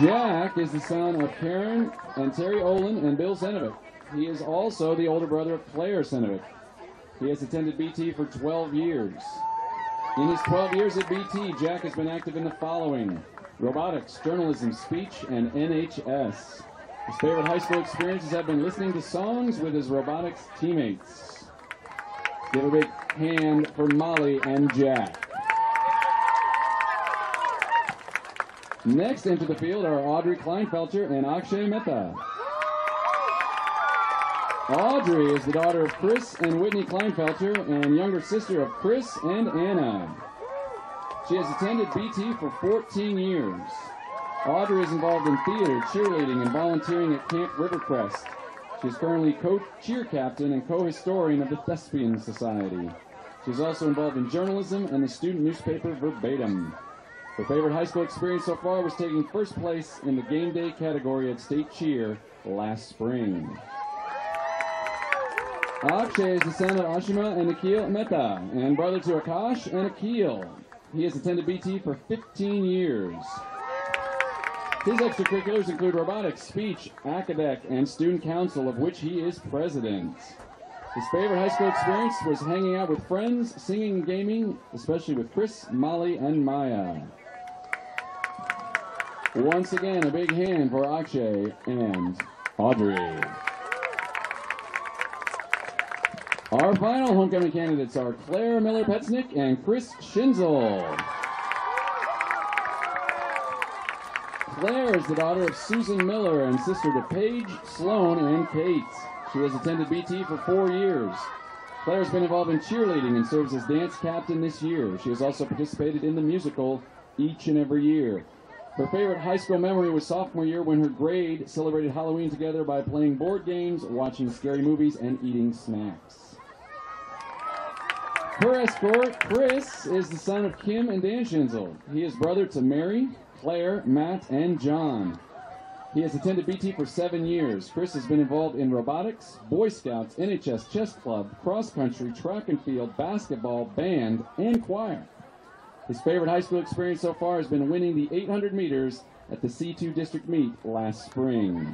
Jack is the son of Karen and Terry Olin and Bill Senovic. He is also the older brother of Claire Senovic. He has attended BT for 12 years. In his 12 years at BT, Jack has been active in the following robotics, journalism, speech, and NHS. His favorite high school experiences have been listening to songs with his robotics teammates. Give a big hand for Molly and Jack. Next into the field are Audrey Kleinfelter and Akshay Mehta. Audrey is the daughter of Chris and Whitney Kleinfelter and younger sister of Chris and Anna. She has attended BT for 14 years. Audrey is involved in theater, cheerleading, and volunteering at Camp Rivercrest. She is currently co-cheer captain and co-historian of the Thespian Society. She is also involved in journalism and the student newspaper Verbatim. Her favorite high school experience so far was taking first place in the game day category at state cheer last spring. Akshay is the son of Ashima and Nikhil Mehta, and brother to Akash and Akil. He has attended BT for 15 years. His extracurriculars include robotics, speech, academic, and student council, of which he is president. His favorite high school experience was hanging out with friends, singing and gaming, especially with Chris, Molly, and Maya. Once again, a big hand for Akshay and Audrey. Our final homecoming candidates are Claire Miller Petznick and Chris Schinzel. Claire is the daughter of Susan Miller and sister to Paige, Sloan, and Kate. She has attended BT for four years. Claire has been involved in cheerleading and serves as dance captain this year. She has also participated in the musical each and every year. Her favorite high school memory was sophomore year when her grade celebrated Halloween together by playing board games, watching scary movies, and eating snacks. Her escort, Chris, is the son of Kim and Dan Schinzel. He is brother to Mary, Claire, Matt, and John. He has attended BT for seven years. Chris has been involved in robotics, Boy Scouts, NHS, chess club, cross country, track and field, basketball, band, and choir. His favorite high school experience so far has been winning the 800 meters at the C2 district meet last spring.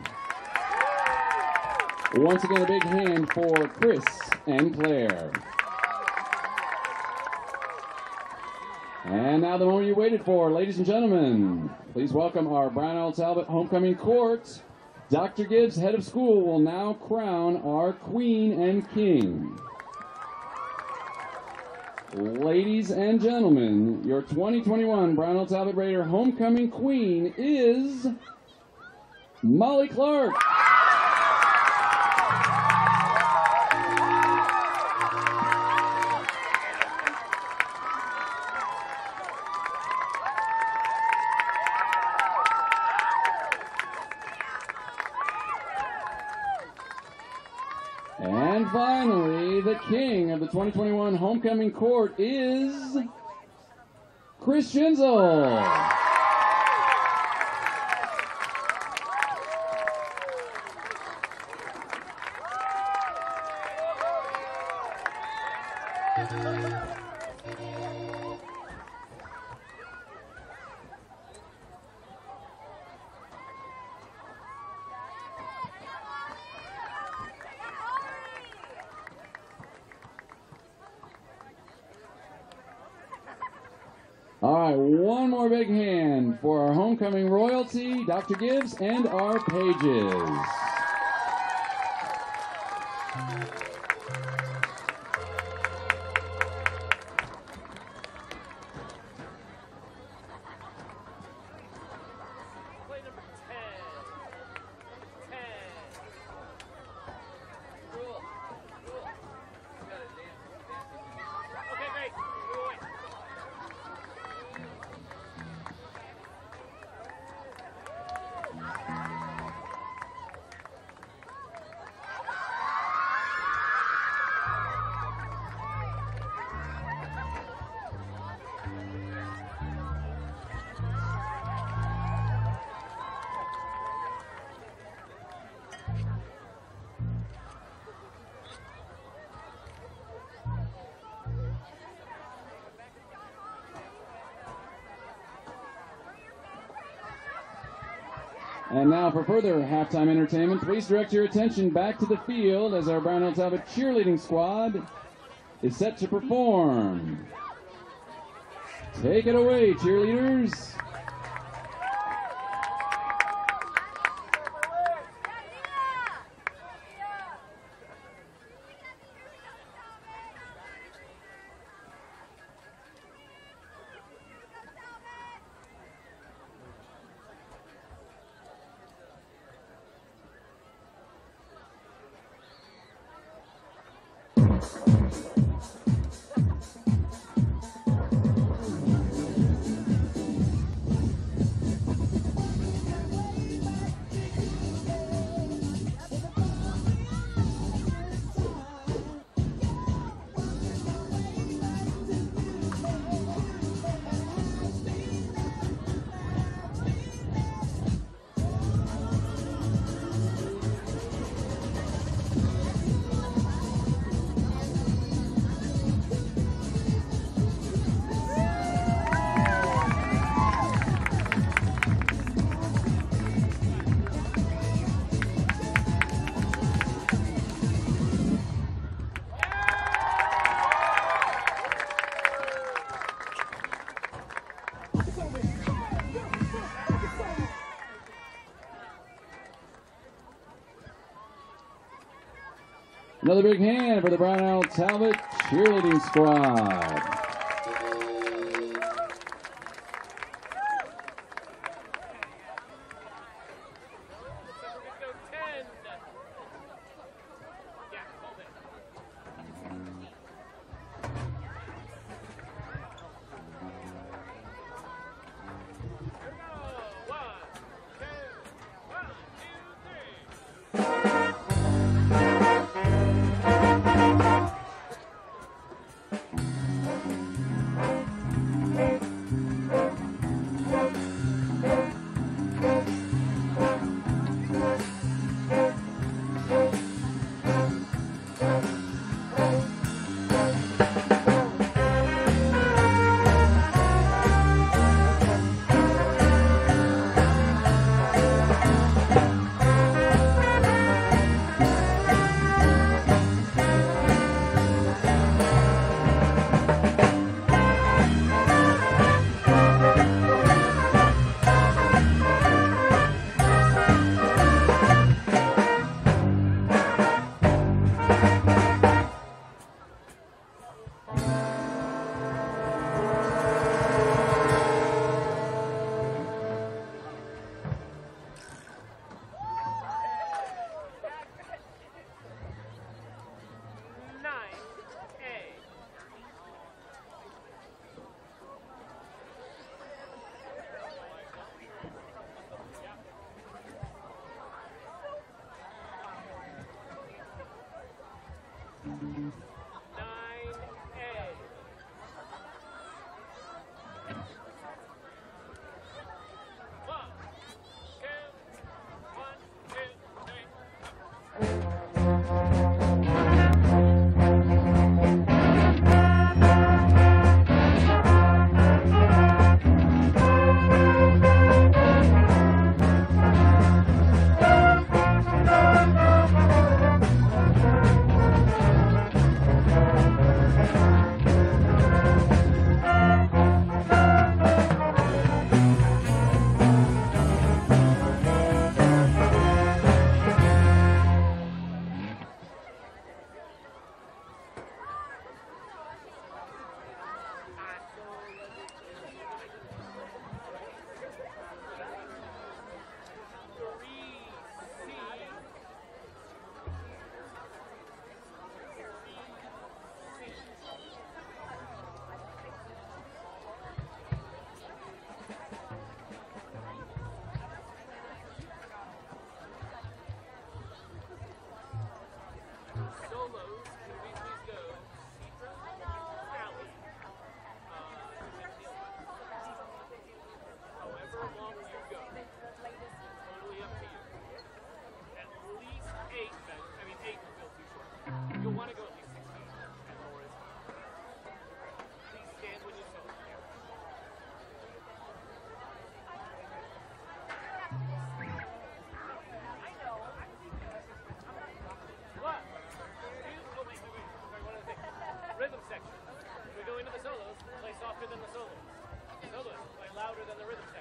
Once again, a big hand for Chris and Claire. And now the moment you waited for, ladies and gentlemen. Please welcome our Brownell Talbot Homecoming Court. Dr. Gibbs, head of school, will now crown our queen and king. Ladies and gentlemen, your 2021 Brownell Talbot Raider Homecoming Queen is Molly Clark. 2021 homecoming court is Chris Schinzel. And our pages. And now for further halftime entertainment, please direct your attention back to the field as our Brownell Talbot cheerleading squad is set to perform. Take it away, cheerleaders. Another big hand for the Brownell Talbot cheerleading squad.
The louder than the rhythm section.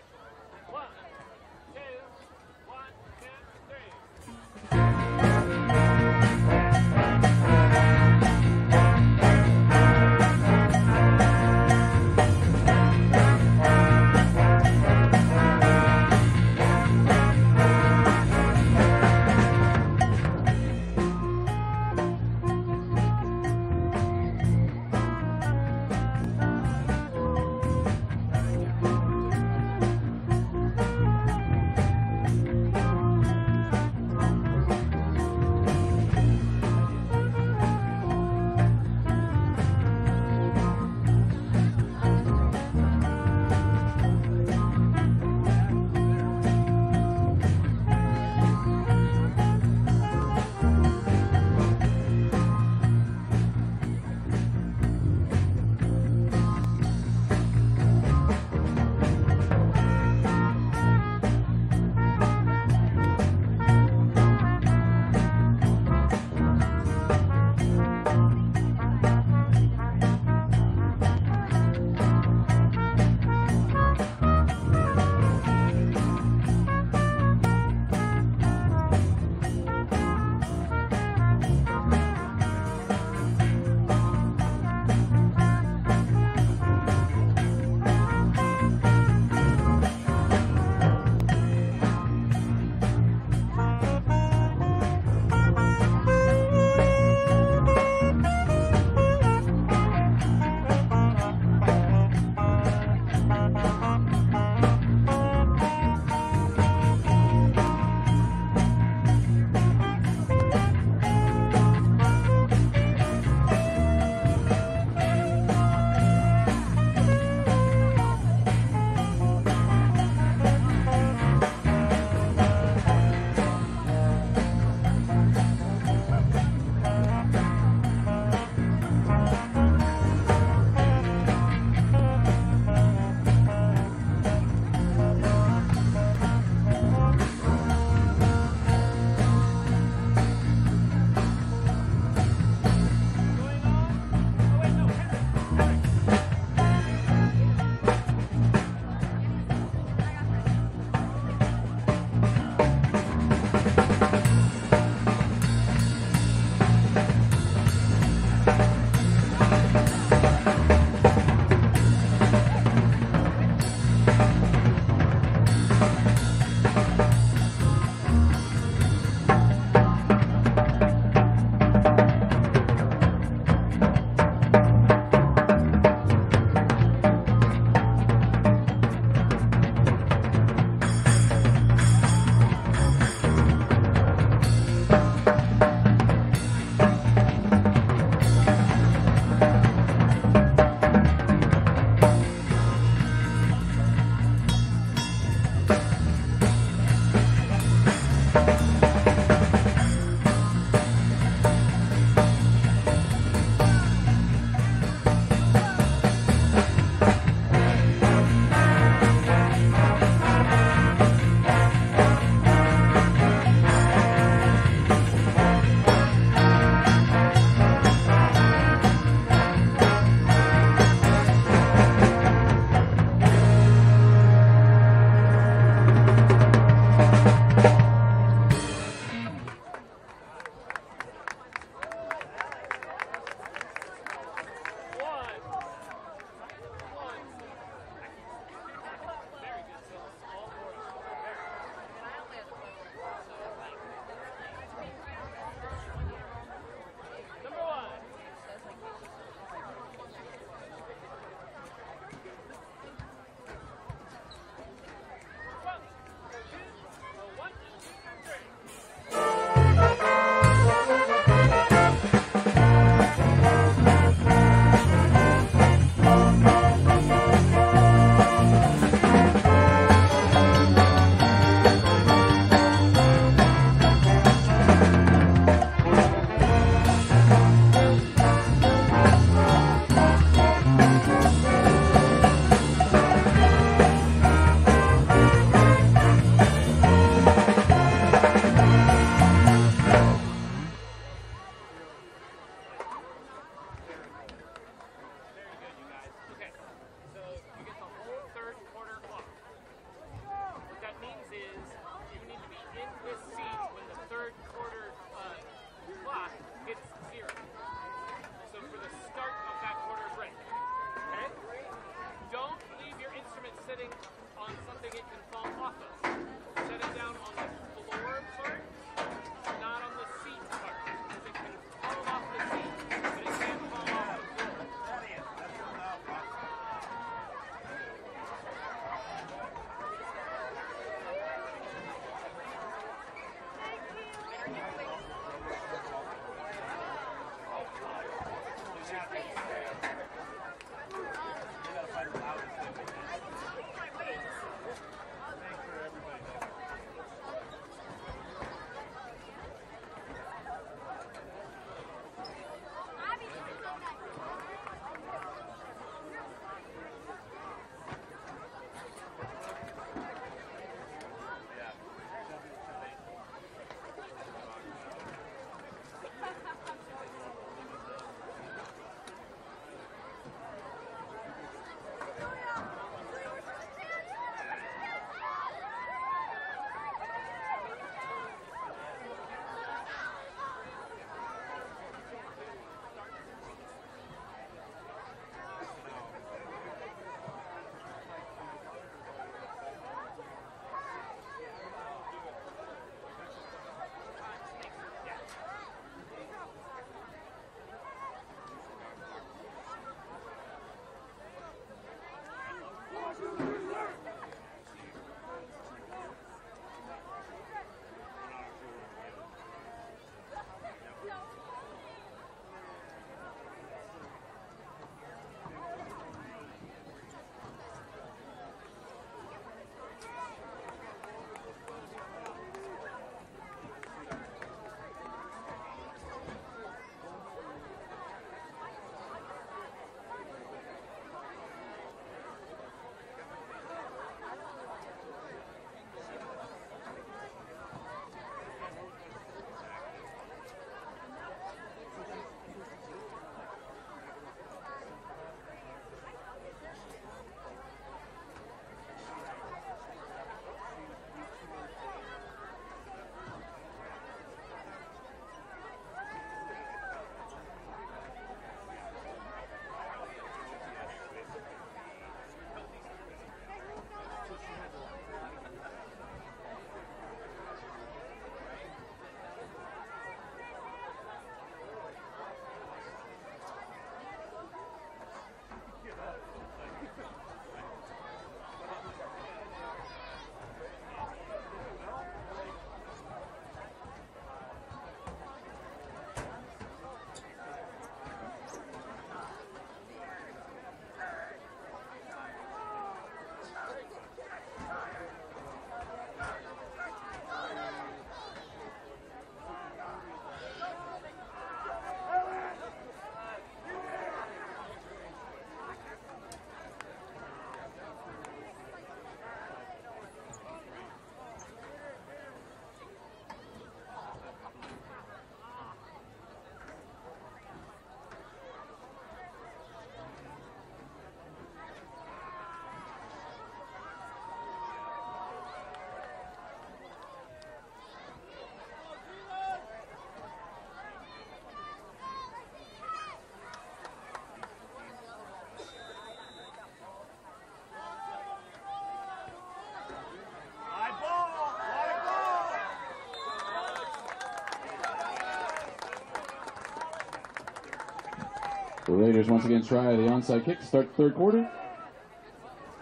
The Raiders once again try the onside kick to start the third quarter.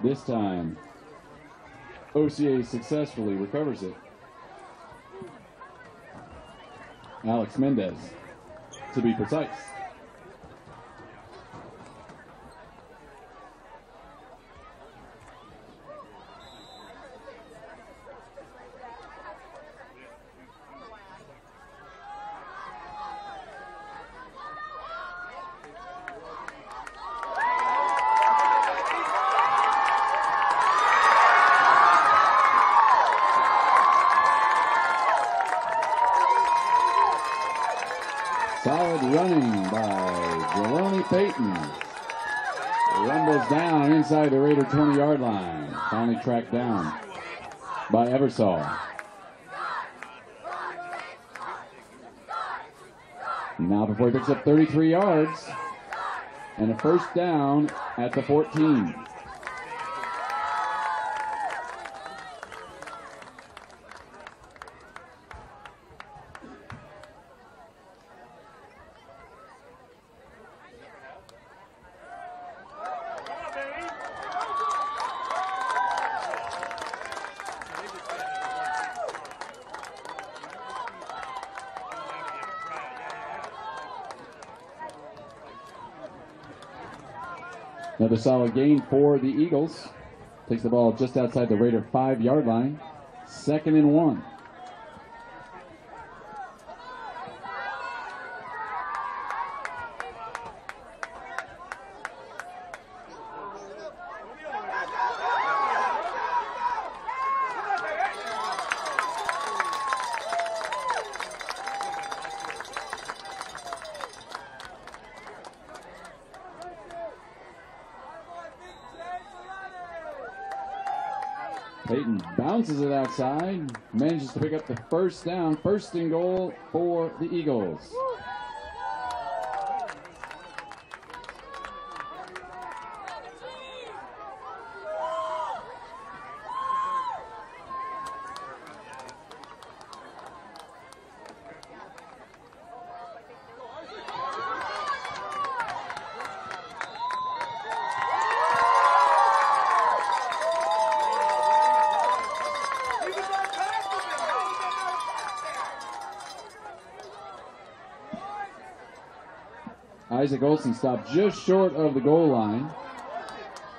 This time, OCA successfully recovers it. Alex Mendez, to be precise. Solid running by Jeloni Payton. Rumbles down inside the Raider 20 yard line. Finally tracked down by Eversole. Now before he picks up 33 yards and a first down at the 14. Solid gain for the Eagles. Takes the ball just outside the Raider five yard line. Second and one. Peyton bounces it outside, manages to pick up the first down, first and goal for the Eagles.
He was on top of him. How was that not a touchdown?
Isaac Olson stopped just short of the goal line.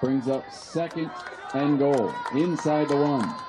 Brings up second and goal inside the one.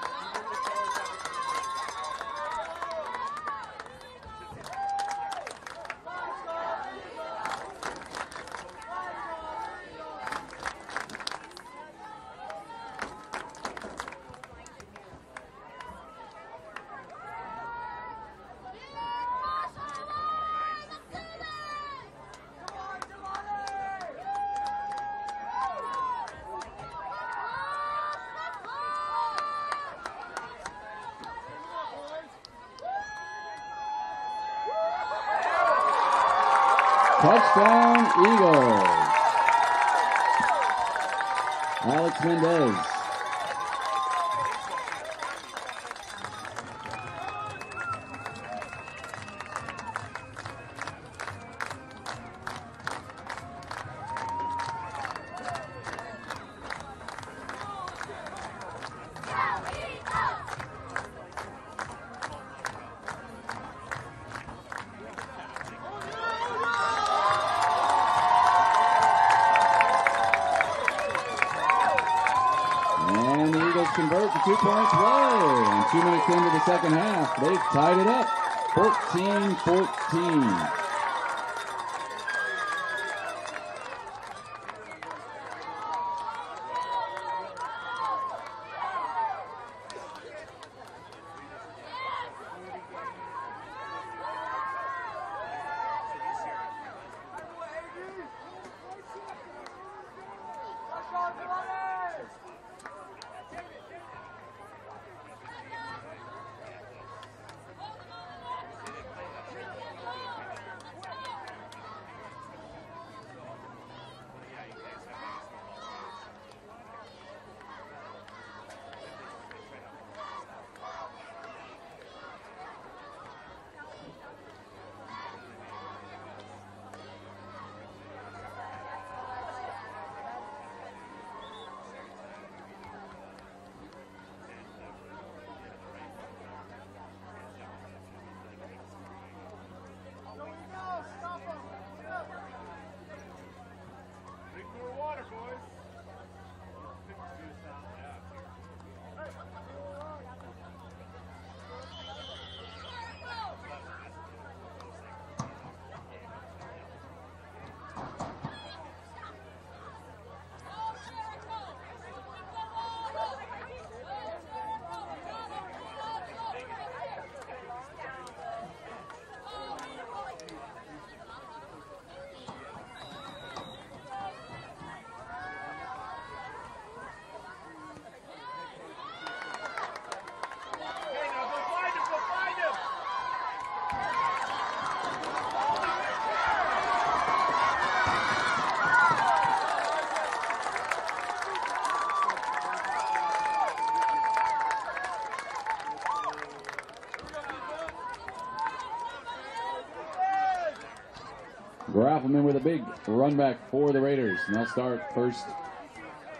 Graffelman with a big run back for the Raiders. And they'll start first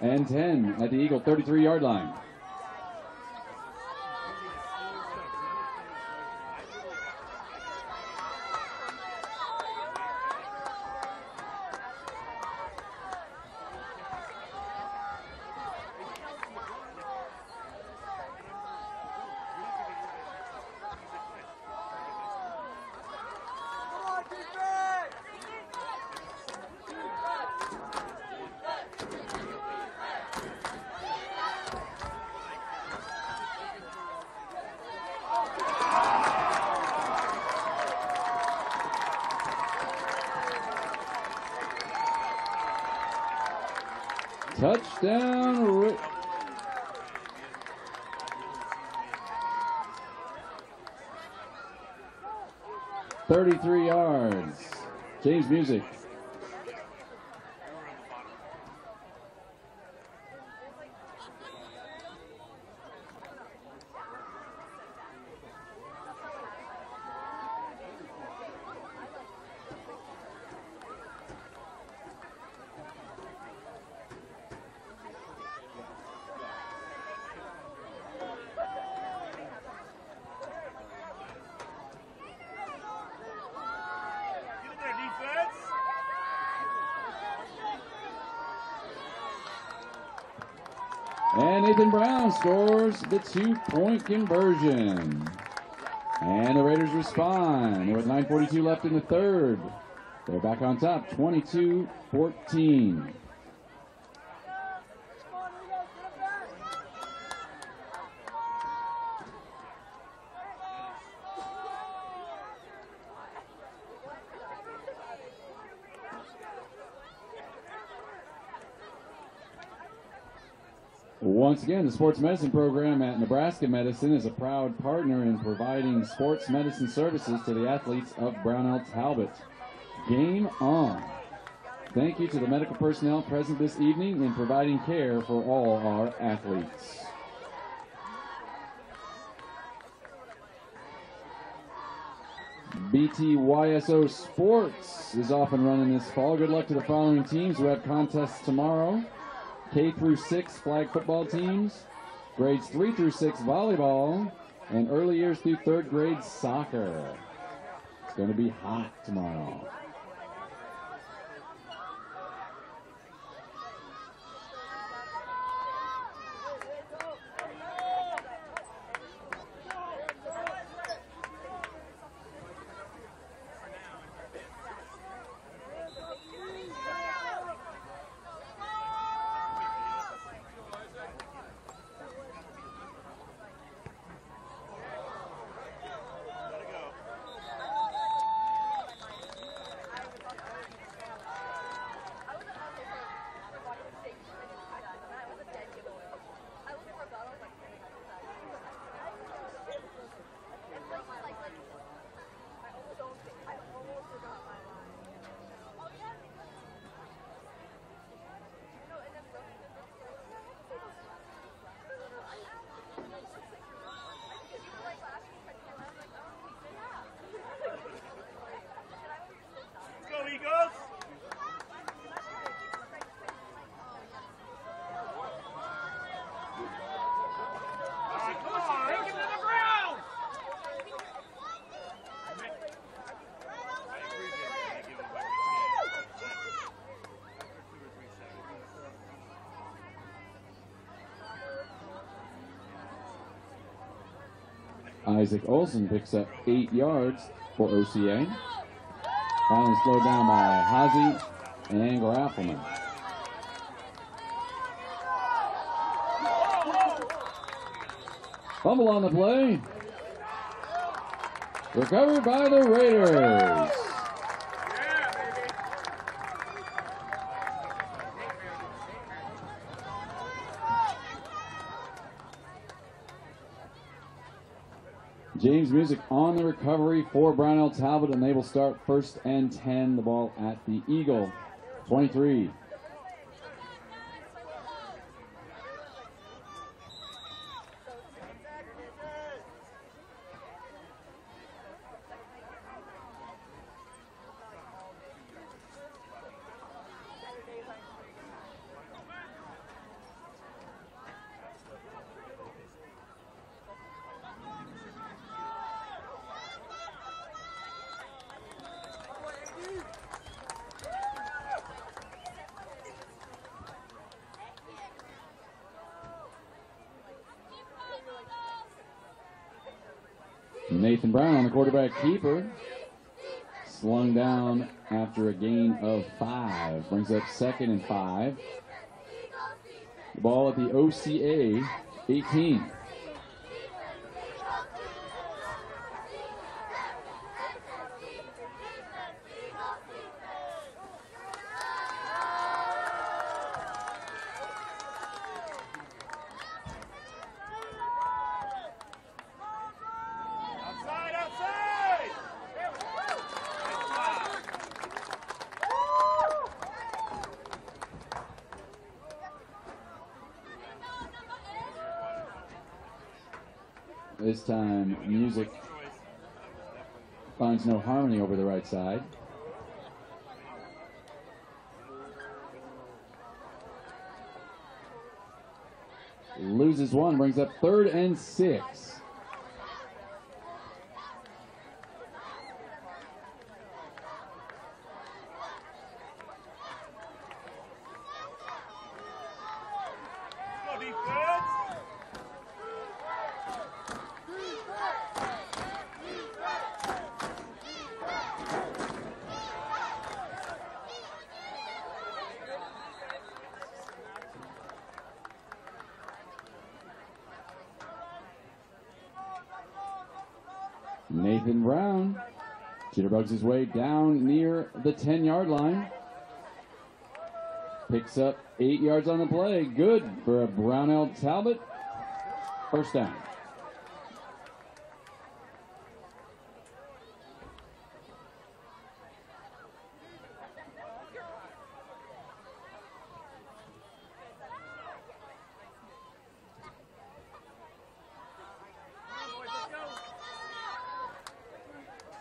and 10 at the Eagle 33 yard line. Touchdown. Ra- Thirty-three yards. James Music.
Get in there, defense.
And Nathan Brown scores the two-point conversion. And the Raiders respond with 9.42 left in the third. They're back on top, 22-14. Once again, the sports medicine program at Nebraska Medicine is a proud partner in providing sports medicine services to the athletes of Brownell Talbot. Game on. Thank you to the medical personnel present this evening in providing care for all our athletes. BTYSO Sports is off and running this fall. Good luck to the following teams who have contests tomorrow. K through 6 flag football teams, grades 3 through 6 volleyball, and early years through 3rd grade soccer. It's going to be hot tomorrow. Isaac Olson picks up eight yards for OCA. Finally slowed down by Hazy and Graffelman. Fumble on the play. Recovered by the Raiders. Music on the recovery for Brownell Talbot, and they will start first and 10. The ball at the Eagle. 23. Nathan Brown the quarterback keeper. Slung down after a gain of five. Brings up second and five. The ball at the OCA 18.
Outside, outside! Nice job.
This time, music finds no harmony over the right side. Loses one, brings up third and six.
Go defense!
Nathan Brown jitterbugs his way down near the 10 yard line. Picks up eight yards on the play. Good for a Brownell Talbot. First down.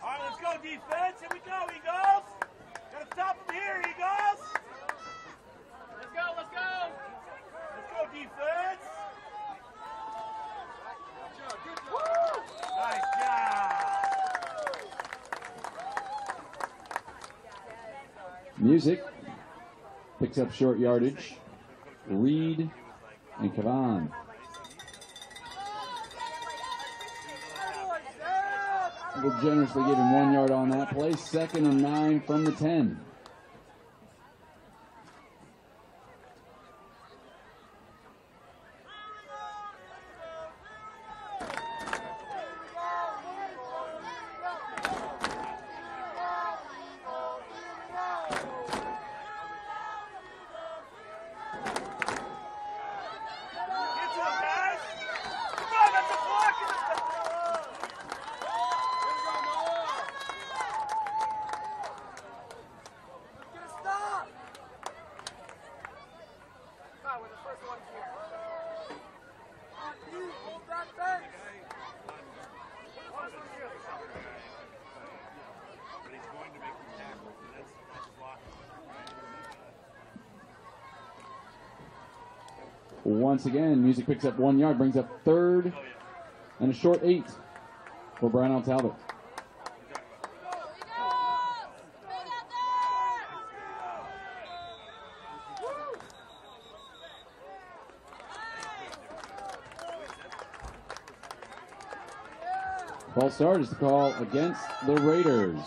All right, let's go defense. Here we go, Eagles. Gotta stop them here, Eagles.
Let's go, let's go!
Let's go defense. Nice job.
Music picks up short yardage. Reed and Kavan. Will generously give him one yard on that play. Second and nine from the 10.
Get to him, guys. Come on, that's a block.
God, we're the first ones here.
But he's going to make the tackle. and That's, that's blocking.
Once again, music picks up one yard, brings up third and a short eight for Brownell Talbot. False start is the call against the Raiders.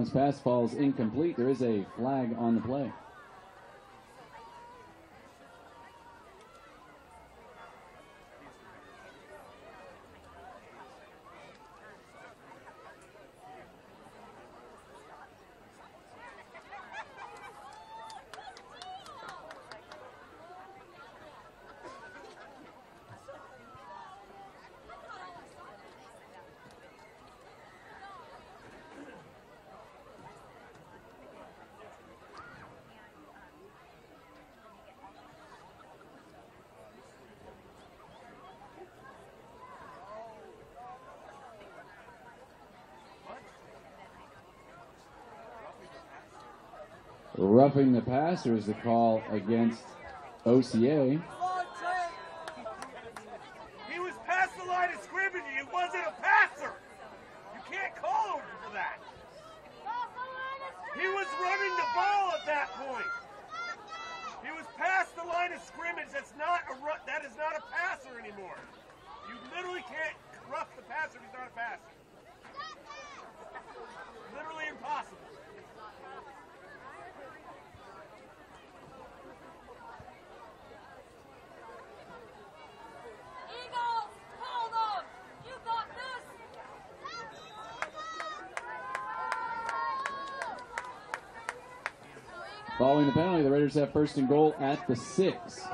Brown's pass falls incomplete. There is a flag on the play. Roughing the passer is the call against OCA.
He was past the line of scrimmage. He wasn't a passer. You can't call him for that. He was running the ball at that point. He was past the line of scrimmage. That's not a run. That is not a passer anymore. You literally can't rough the passer if he's not a passer. Literally impossible.
Eagles, hold on. You got this.
Following the penalty, the Raiders have first and goal at the six.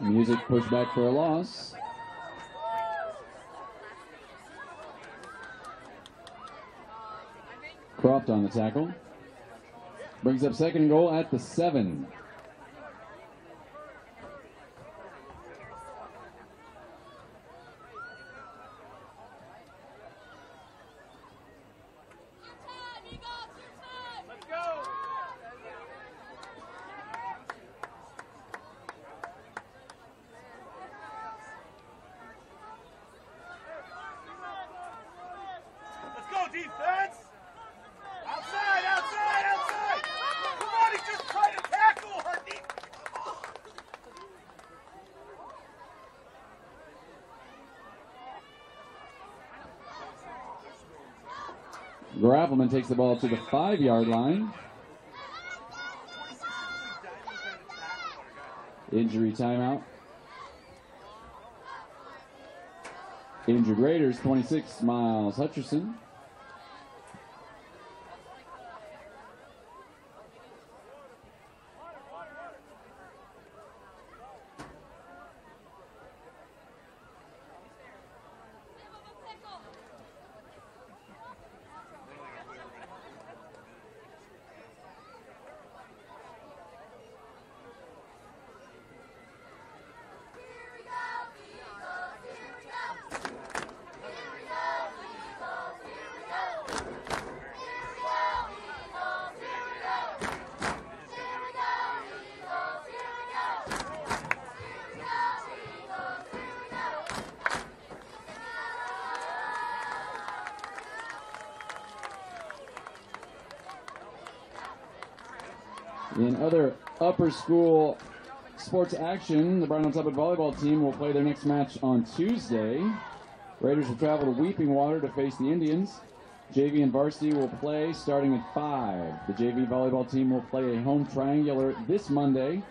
Music pushed back for a loss. Croft on the tackle. Brings up second and goal at the seven.
Your time, Eagles, your time.
Let's go.
Let's go, defense. Outside, outside, outside. Come on, he's just trying to tackle her. De-
Graffelman takes the ball to the five yard line. Injury timeout. Injured Raiders, 26, Miles Hutcherson.
Give him a pickle. Here we go, Eagles. Here we go. Here we go, Eagles. Here we go. Here we go, Eagles. Here we go. Here we go, Eagles. Here we go. Here we go, Eagles. Here we go.
In other upper school sports action, the Brown Summit volleyball team will play their next match on Tuesday. Raiders will travel to Weeping Water to face the Indians. JV and varsity will play starting at 5. The JV volleyball team will play a home triangular this Monday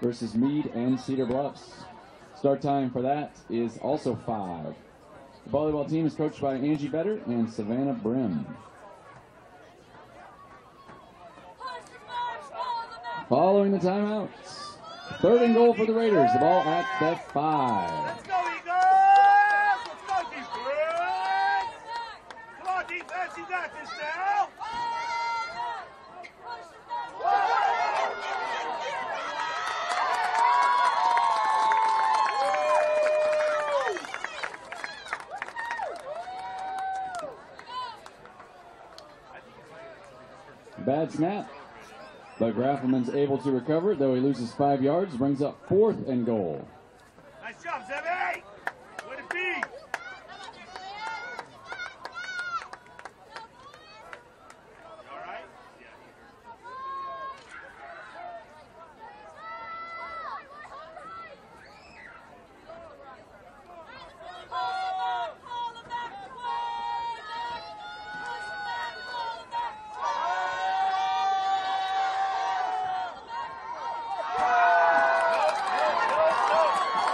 versus Mead and Cedar Bluffs. Start time for that is also 5. The volleyball team is coached by Angie Better and Savannah Brim.
Push the march, ball the back.
Following the timeout, third and goal for the Raiders. The ball at the 5.
Let's go, Eagles. Let's go, defense. Come on, defense. You got this now.
Push the march.
Bad snap. But Graffelman's able to recover, though he loses five yards, brings up fourth and goal.
Nice job, Zebby. Way to be. All right.
Pull the back, way back. Push the back, pull the back.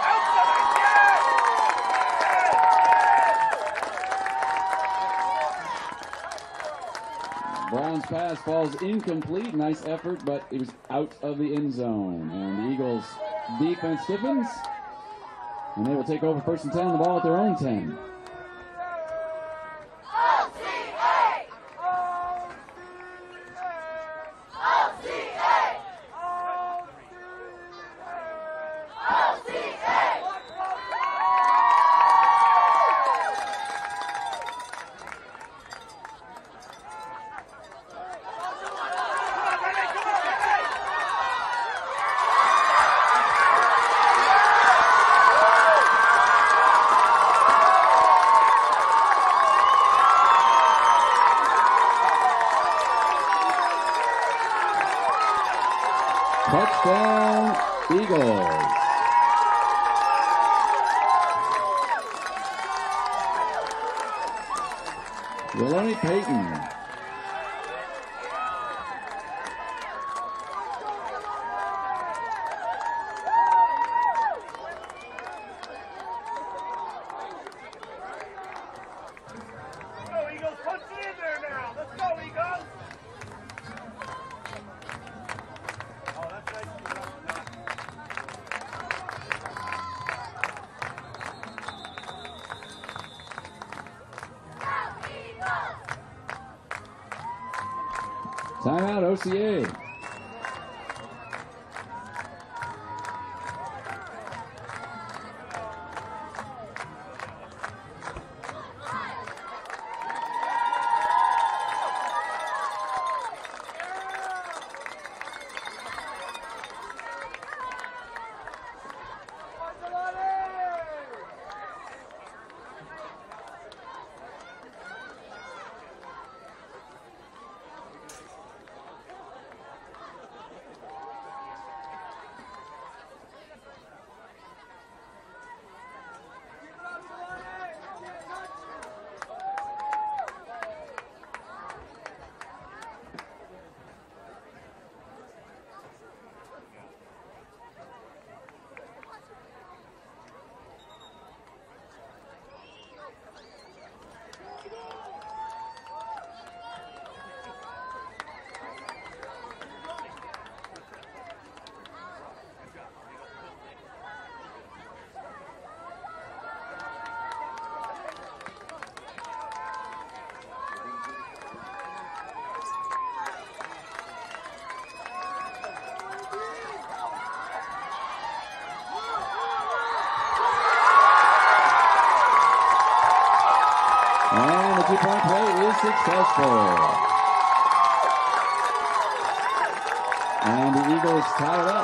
Outside, yes.
Brown's pass falls incomplete. Nice effort, but it was out of the end zone. And the Eagles defense stiffens. And they will take over first and 10 the ball at their own 10.
OCA!
Touchdown, Eagles. Deloney Payton. Successful. And the Eagles tie up.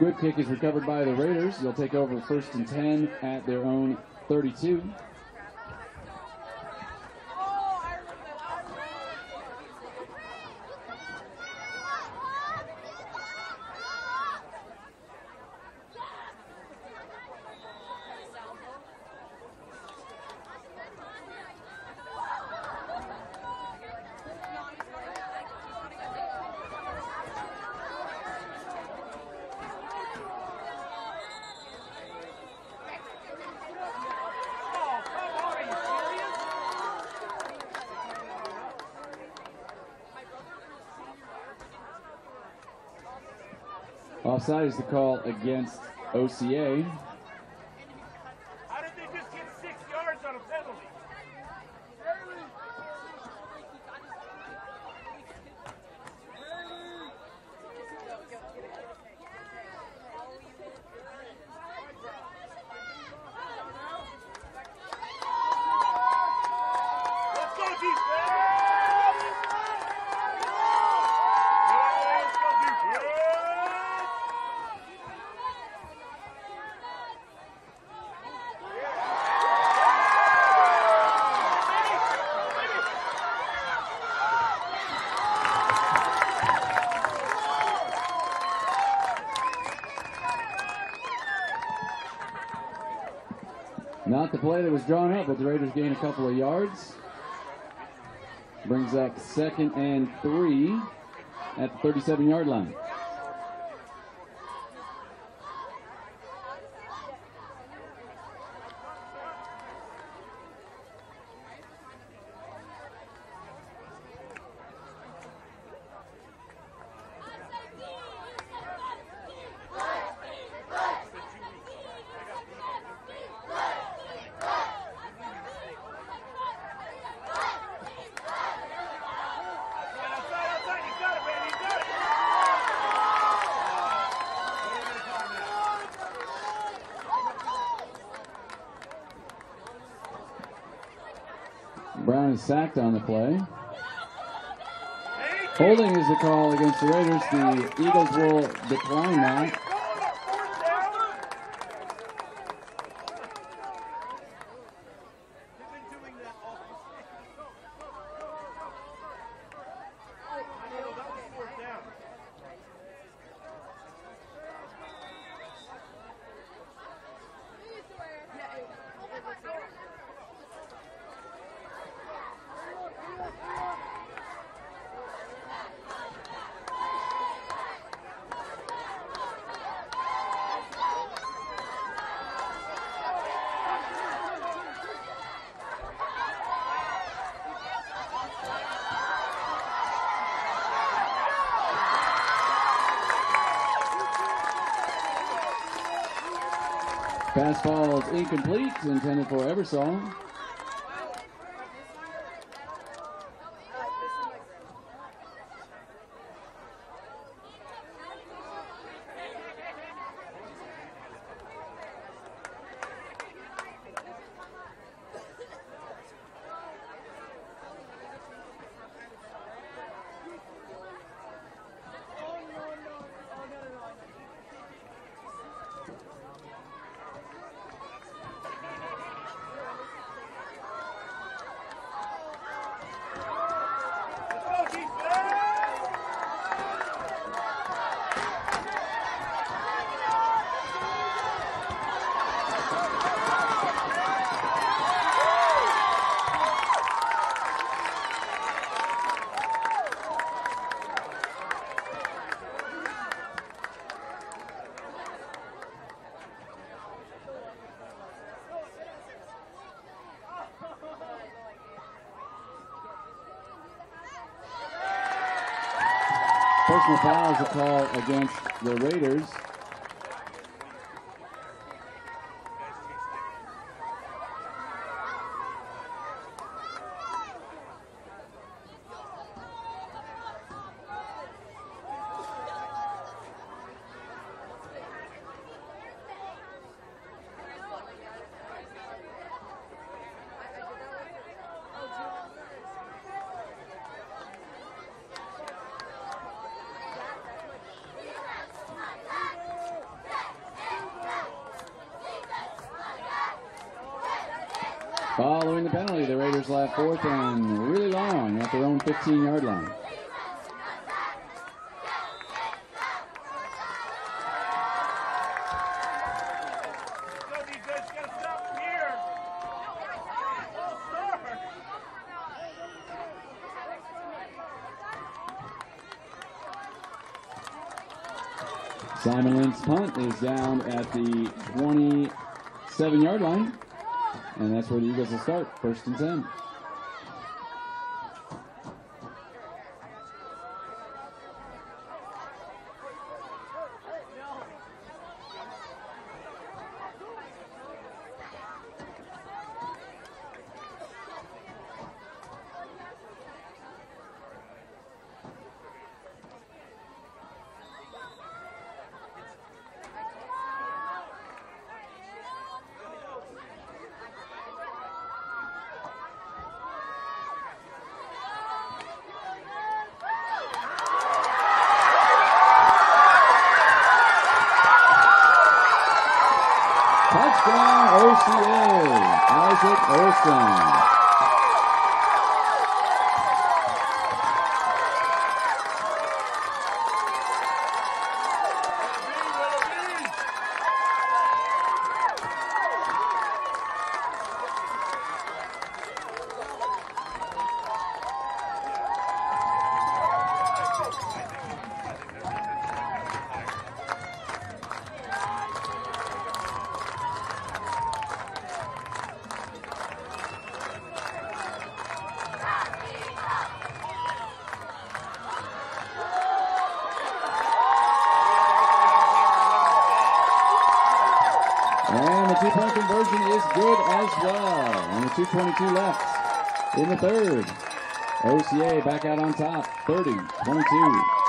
Squib kick is recovered by the Raiders. They'll take over first and 10 at their own 32. Offside is the call against OCA.
How did they just get six yards on a penalty? Let's go, defense! Yeah, let's go, defense!
Not the play that was drawn up, but the Raiders gain a couple of yards. Brings up second and three at the 37 yard line. Sacked on the play. Holding is the call against the Raiders. The Eagles will decline that.
Going on fourth down. They've been doing that all I know, that was fourth down.
Pass falls incomplete, intended for Eversole. Personal foul a call against the Raiders. Fourth and really long at their own 15 yard line. Simon Lynn's punt is down at the 27 yard line. And that's where the Eagles will start, first and 10. Touchdown, OCA. Isaac Olson. And the two point conversion is good as well. And the 2.22 left in the third. OCA back out on top, 30 22.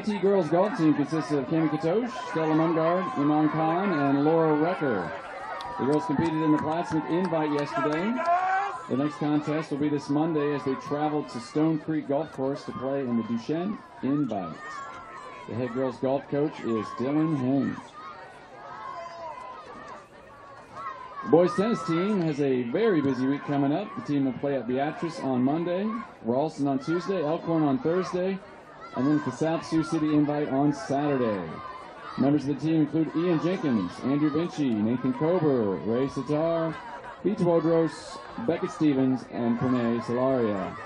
The BT girls golf team consists of Cami Katosh, Stella Mungard, Iman Khan, and Laura Recker. The girls competed in the Plattsmouth Invite yesterday. The next contest will be this Monday as they travel to Stone Creek Golf Course to play in the Duchesne Invite. The head girls golf coach is Dylan Haynes. The boys tennis team has a very busy week coming up. The team will play at Beatrice on Monday, Ralston on Tuesday, Elkhorn on Thursday, and then the South Sioux City Invite on Saturday. Members of the team include Ian Jenkins, Andrew Vinci, Nathan Kober, Ray Sitar, Pete Wodros, Beckett Stevens, and Pranay Salaria.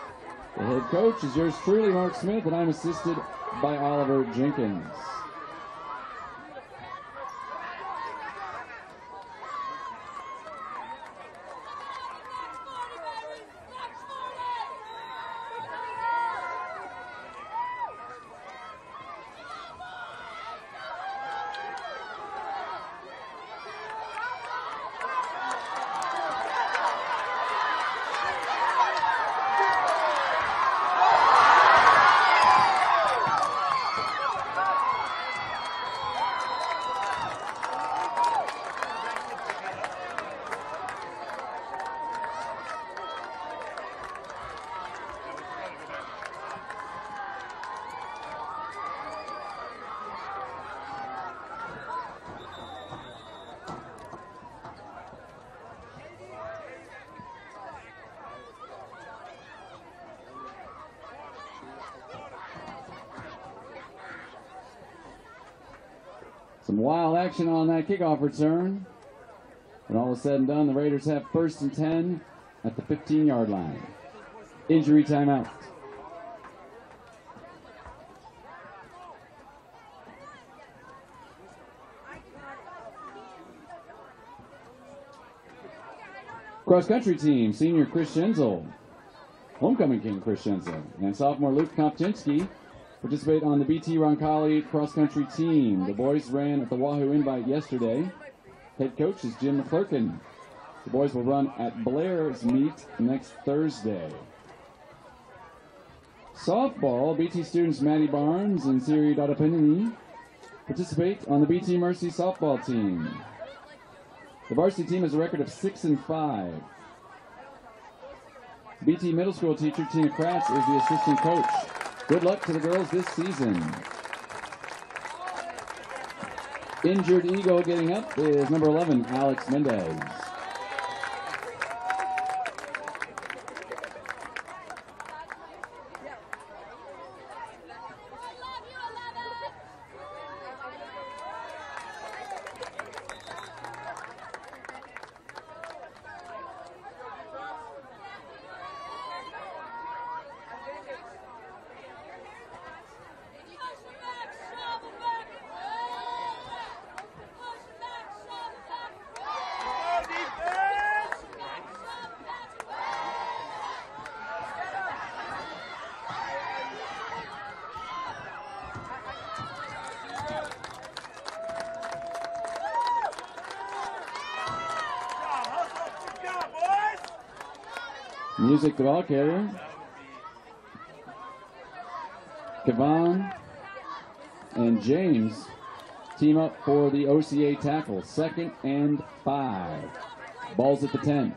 The head coach is yours truly, Mark Smith, and I'm assisted by Oliver Jenkins. Some wild action on that kickoff return. When all is said and done, the Raiders have first and 10 at the 15 yard line. Injury timeout. Cross country team, senior Chris Schenzel, homecoming king Chris Schenzel, and sophomore Luke Kopczynski participate on the BT Roncalli cross country team. The boys ran at the Wahoo Invite yesterday. Head coach is Jim McClurkin. The boys will run at Blair's meet next Thursday. Softball, BT students Maddie Barnes and Siri Dodapanini participate on the BT Mercy softball team. The varsity team has a record of 6 and 5. BT middle school teacher Tina Kratz is the assistant coach. Good luck to the girls this season. Injured Ego getting up is number 11, Alex Mendez. Music the ball carrier. Kavan and James team up for the OCA tackle. Second and five. Balls at the 10.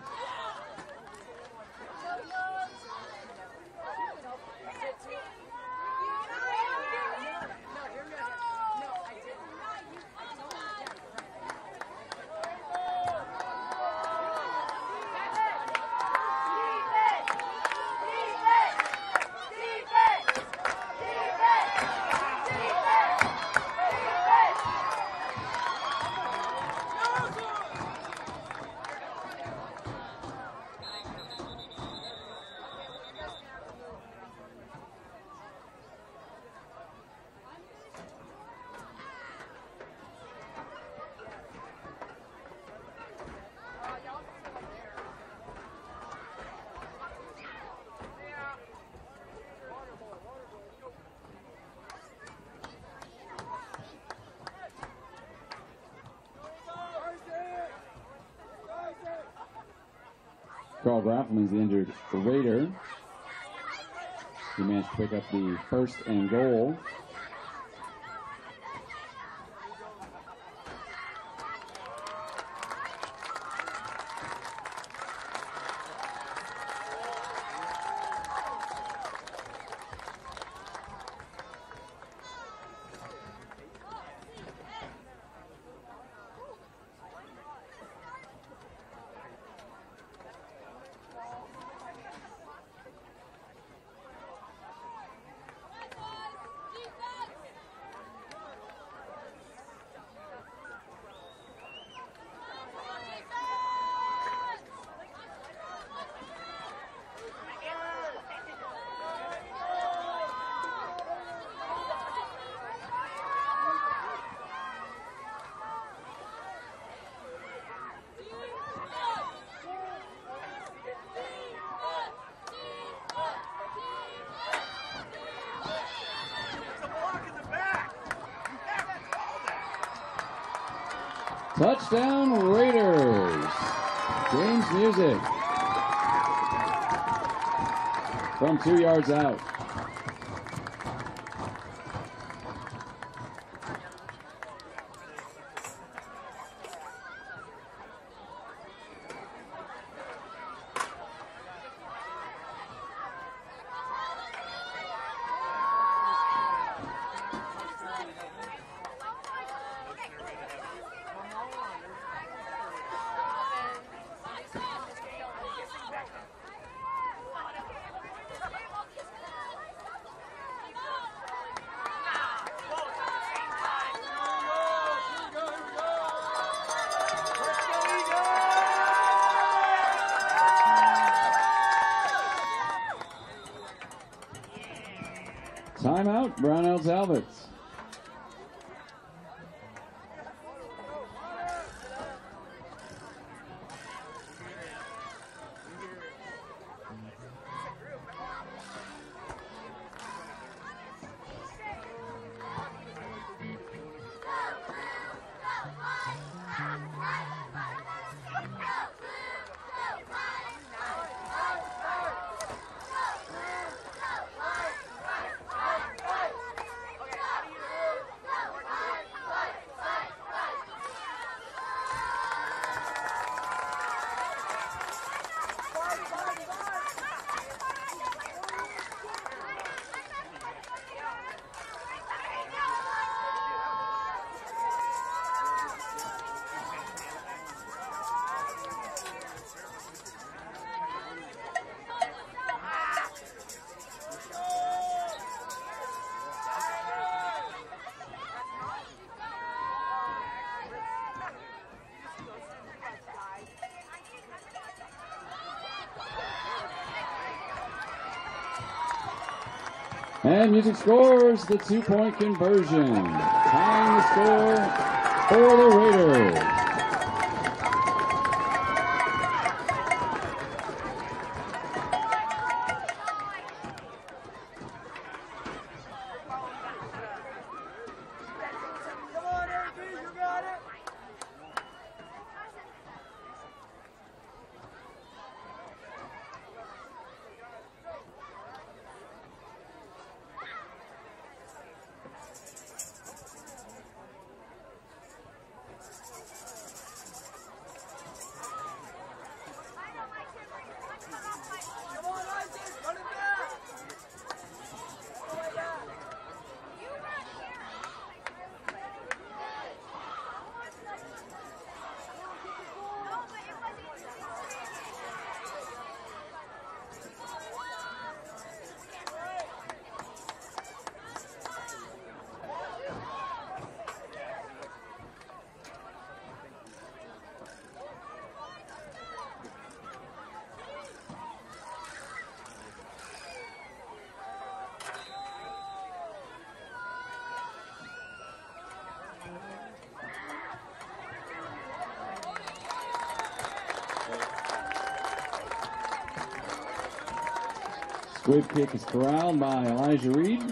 Carl Graffelman's the injured Raider. He managed to pick up the first and goal. Touchdown Raiders. James Music. From two yards out. And Music scores the two point conversion, tying the score for the Raiders. Squib kick is corralled by Elijah Reed.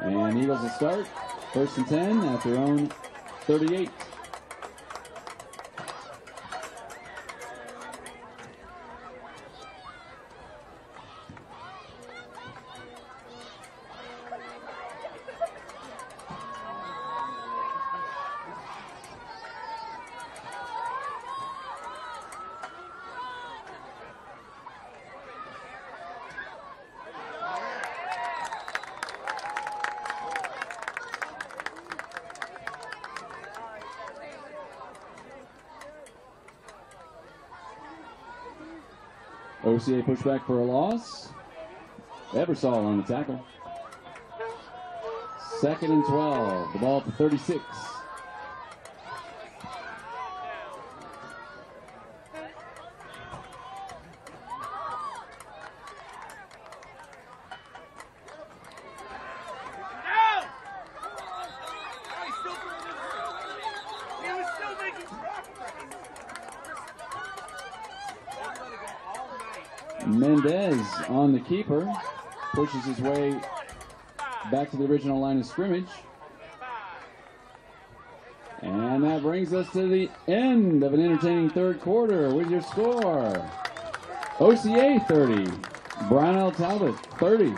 And Eagles will start. First and 10 at their own 38. OCA pushback for a loss. Eversole on the tackle. Second and 12. The ball at the 36.
Down! Oh, he's still doing this. He was still making progress. They've let it go all night.
Mendez on the keeper. Pushes his way back to the original line of scrimmage. And that brings us to the end of an entertaining third quarter with your score. OCA 30, Brownell Talbot 30.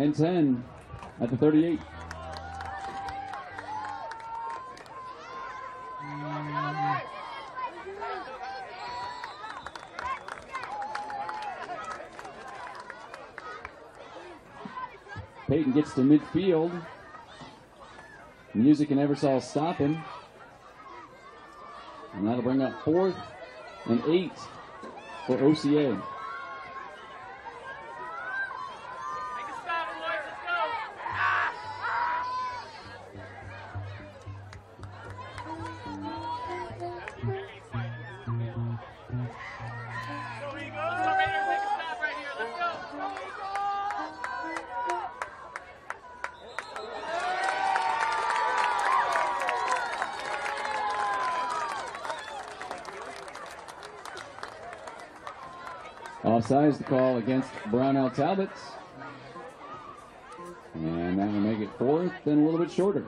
and 10 at the 38. Peyton gets to midfield. Music and Eversole stop him. And that'll bring up fourth and eight for OCA. the call against Brownell Talbots, And that will make it fourth and a little bit shorter.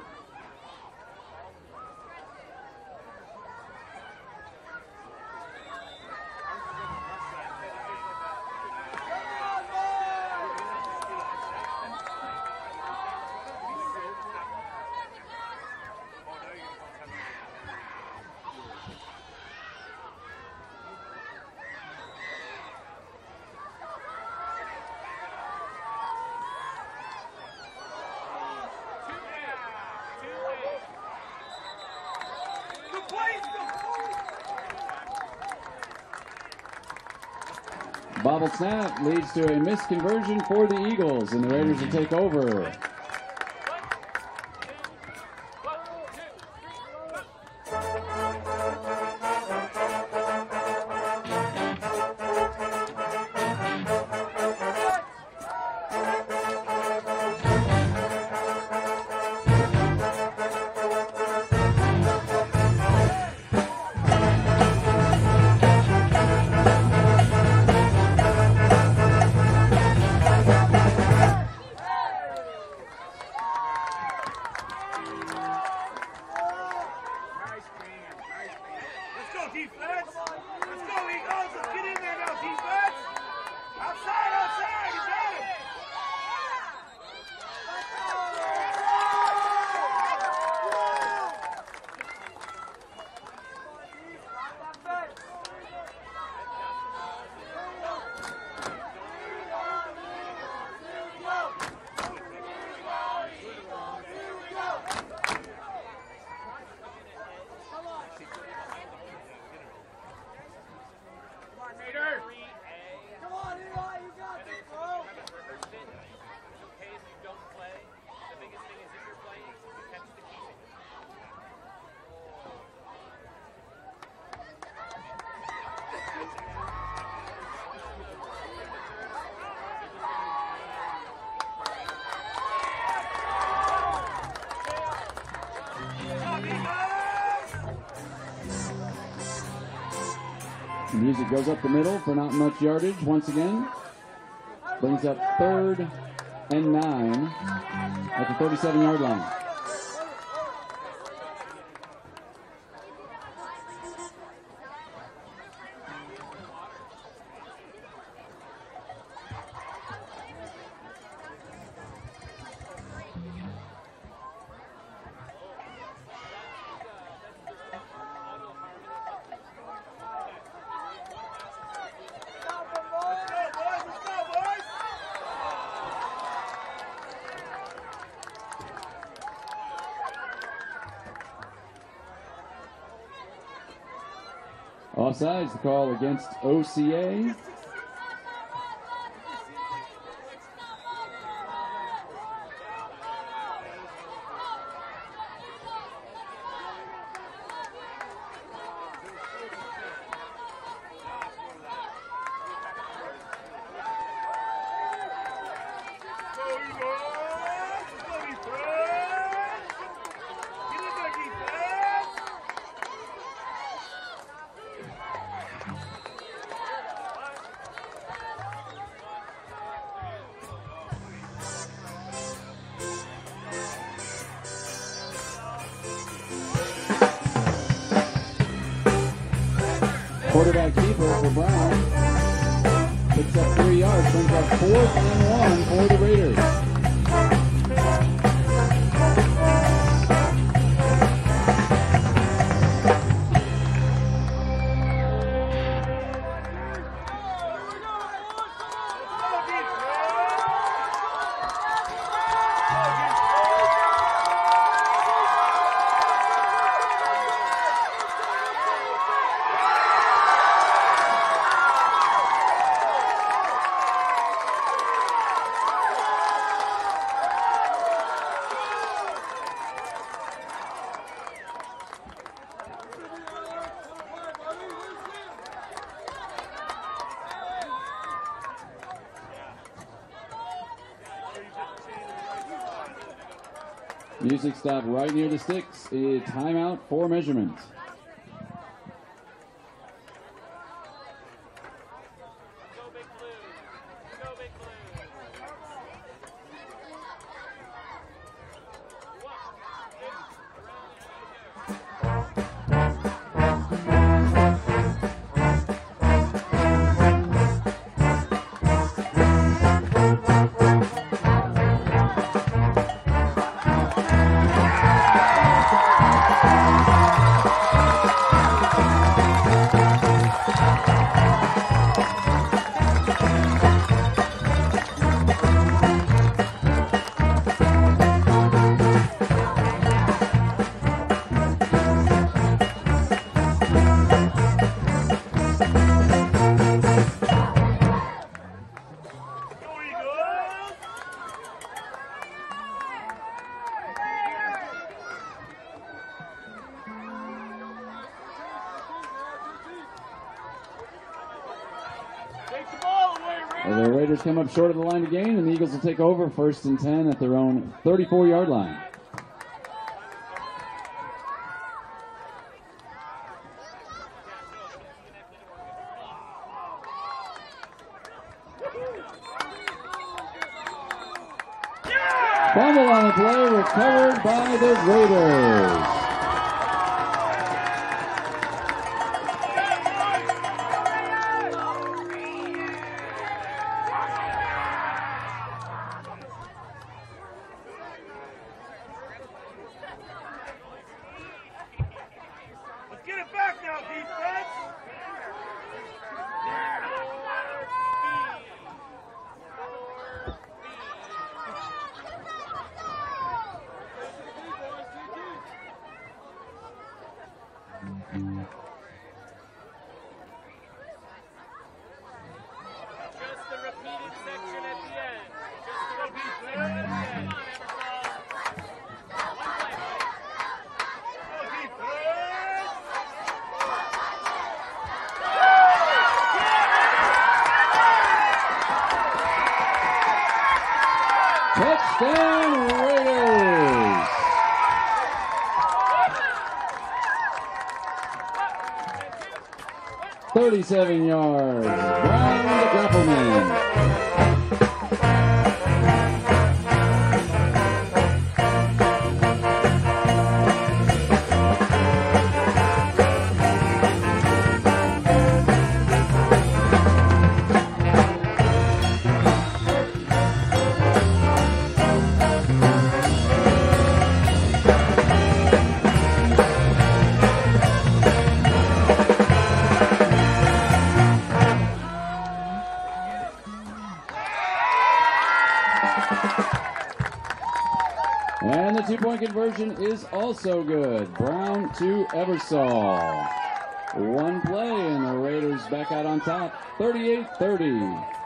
snap leads to a missed conversion for the Eagles, and the Raiders will take over. Goes up the middle for not much yardage once again. Brings up third and nine at the 37 yard line. Offsides, the call against OCA. Stopped right near the sticks. Timeout for measurement. Come up short of the line to gain, and the Eagles will take over first and 10 at their own 34 yard line. 37 yards. also good. Brown to Eversole. One play, and the Raiders back out on top,
38 30.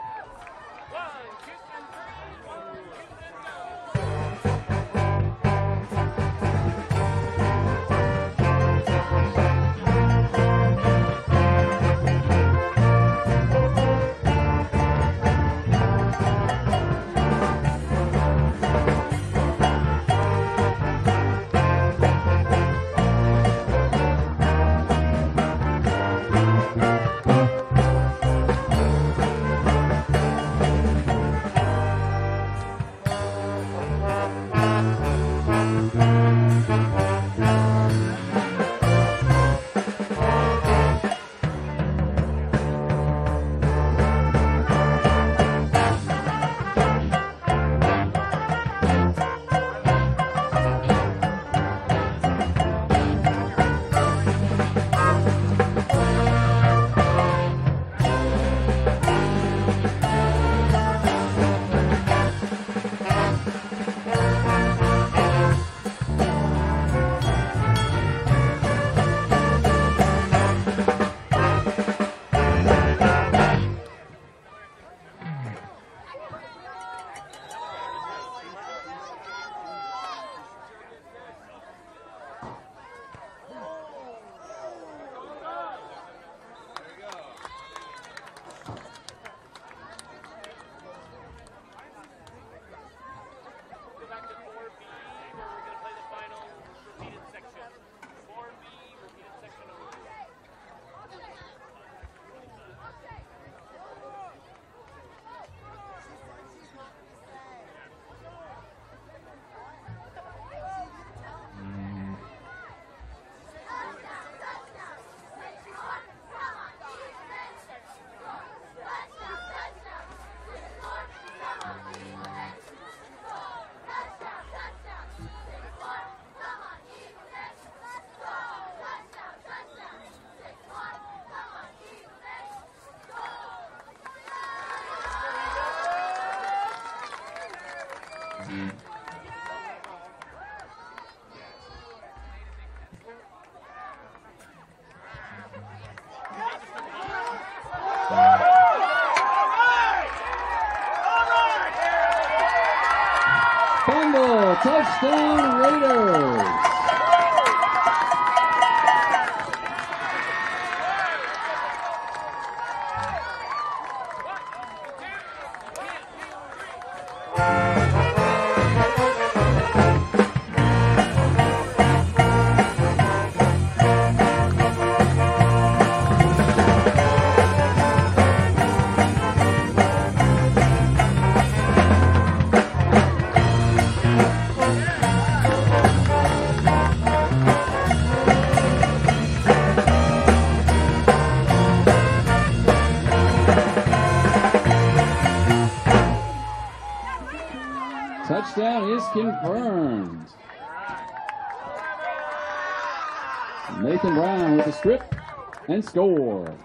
Fumble,
touchdown Raiders. Touchdown is confirmed. Nathan Brown with the strip and score.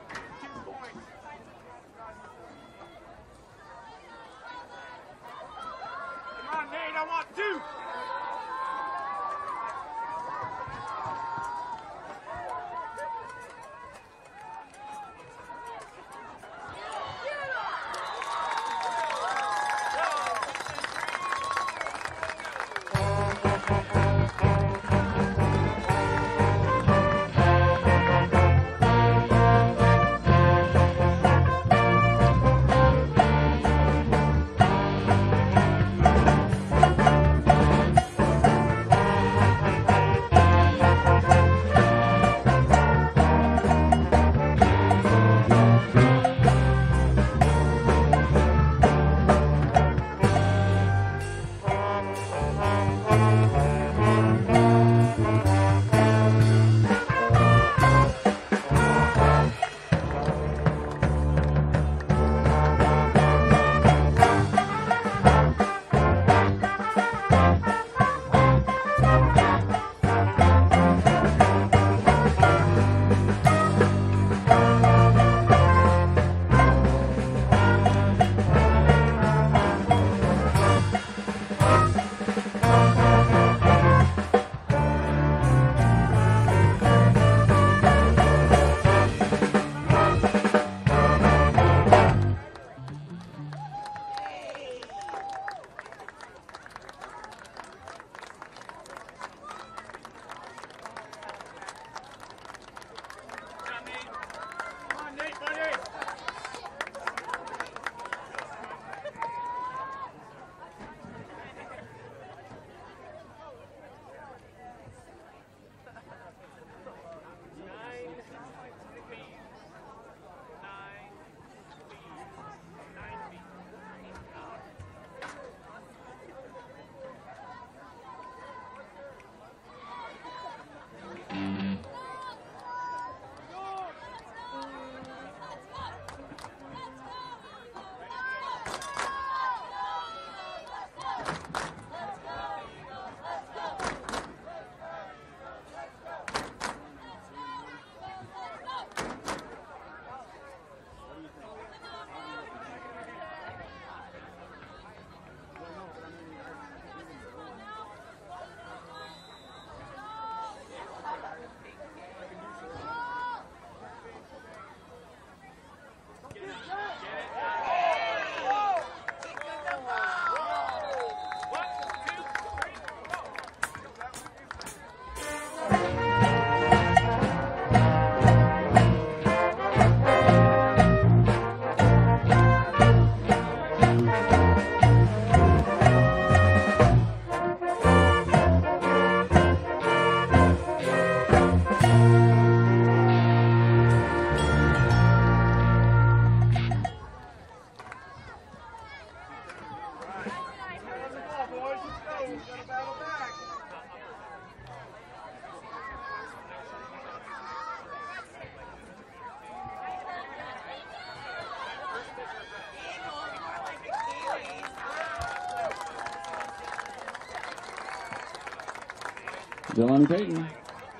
Jelani Payton,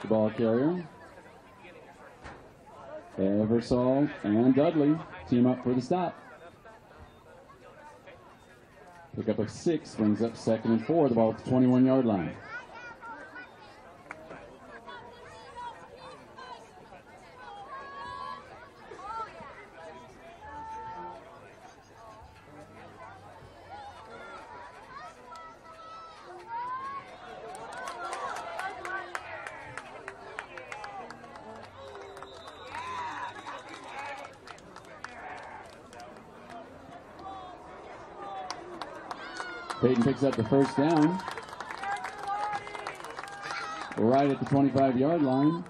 the ball carrier. Eversole and Dudley team up for the stop. Pickup of six brings up second and four, the ball at the 21 yard line. Peyton picks up the first down. Right at the 25 yard line.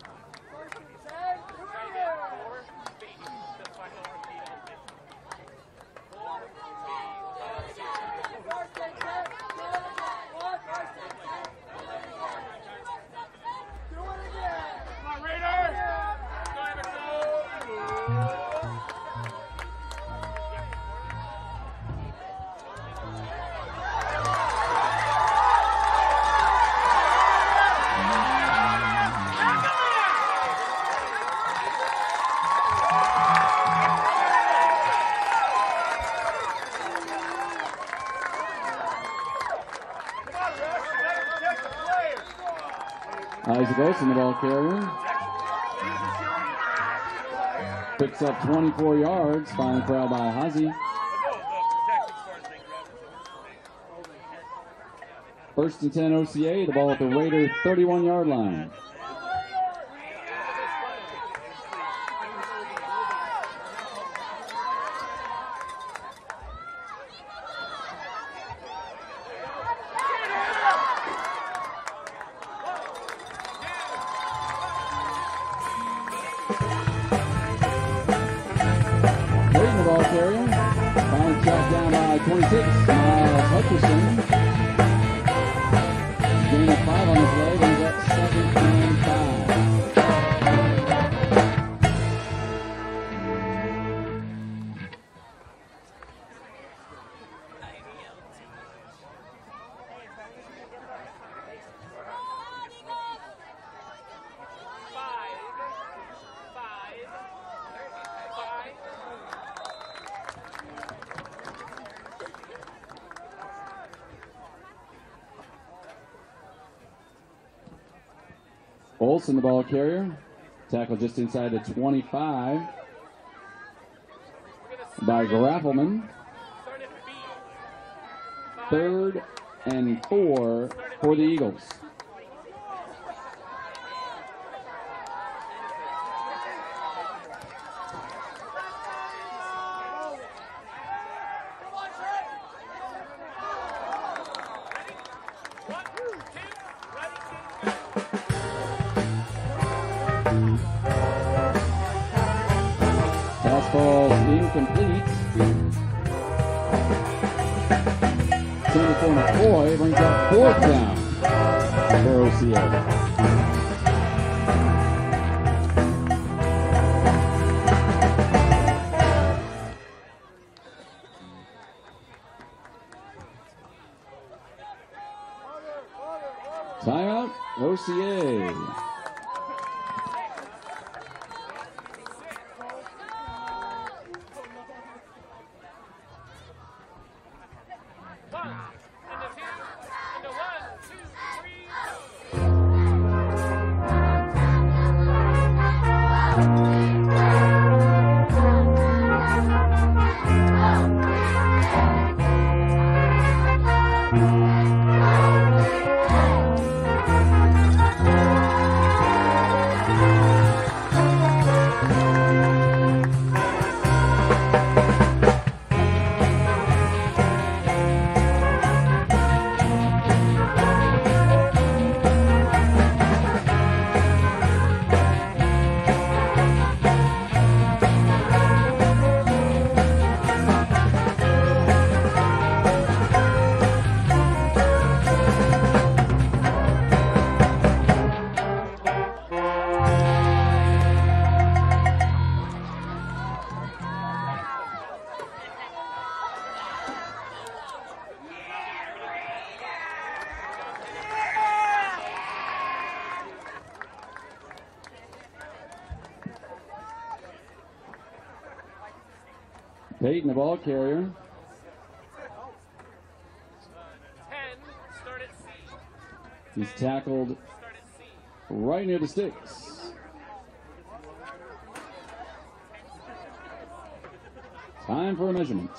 Carrier. Picks up 24 yards. Final corral by
it.
First and 10 OCA. The ball at the Raider 31 yard line. Olson, the ball carrier. Tackle just inside the 25 by Graffelman. Third and four for the Eagles. Peyton, the ball carrier. He's tackled right near the sticks. Time for a. Measurement.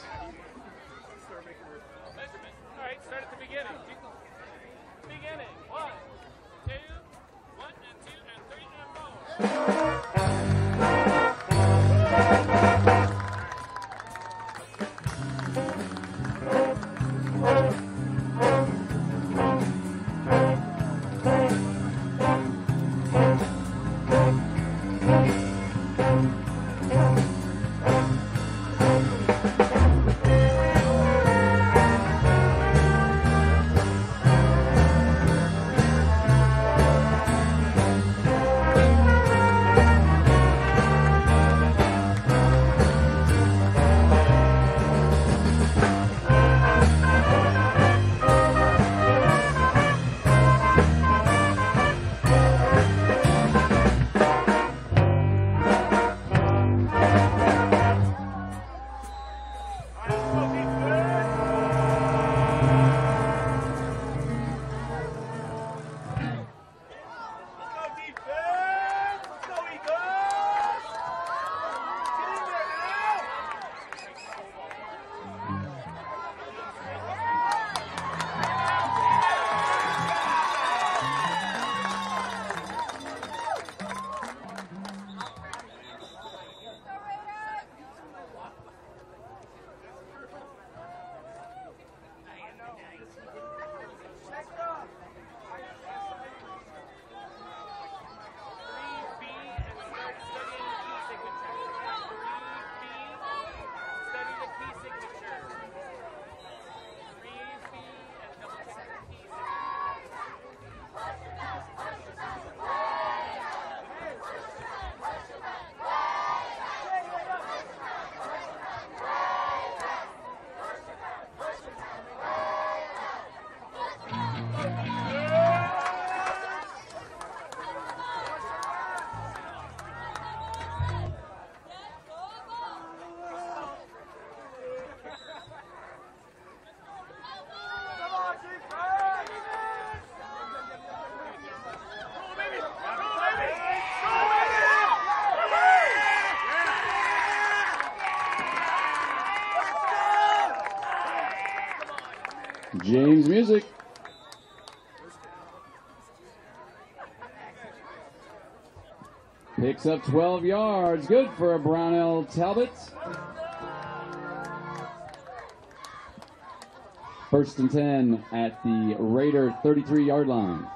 James Music. Picks up 12 yards. Good for a Brownell Talbot. First and 10 at the Raider 33 yard line.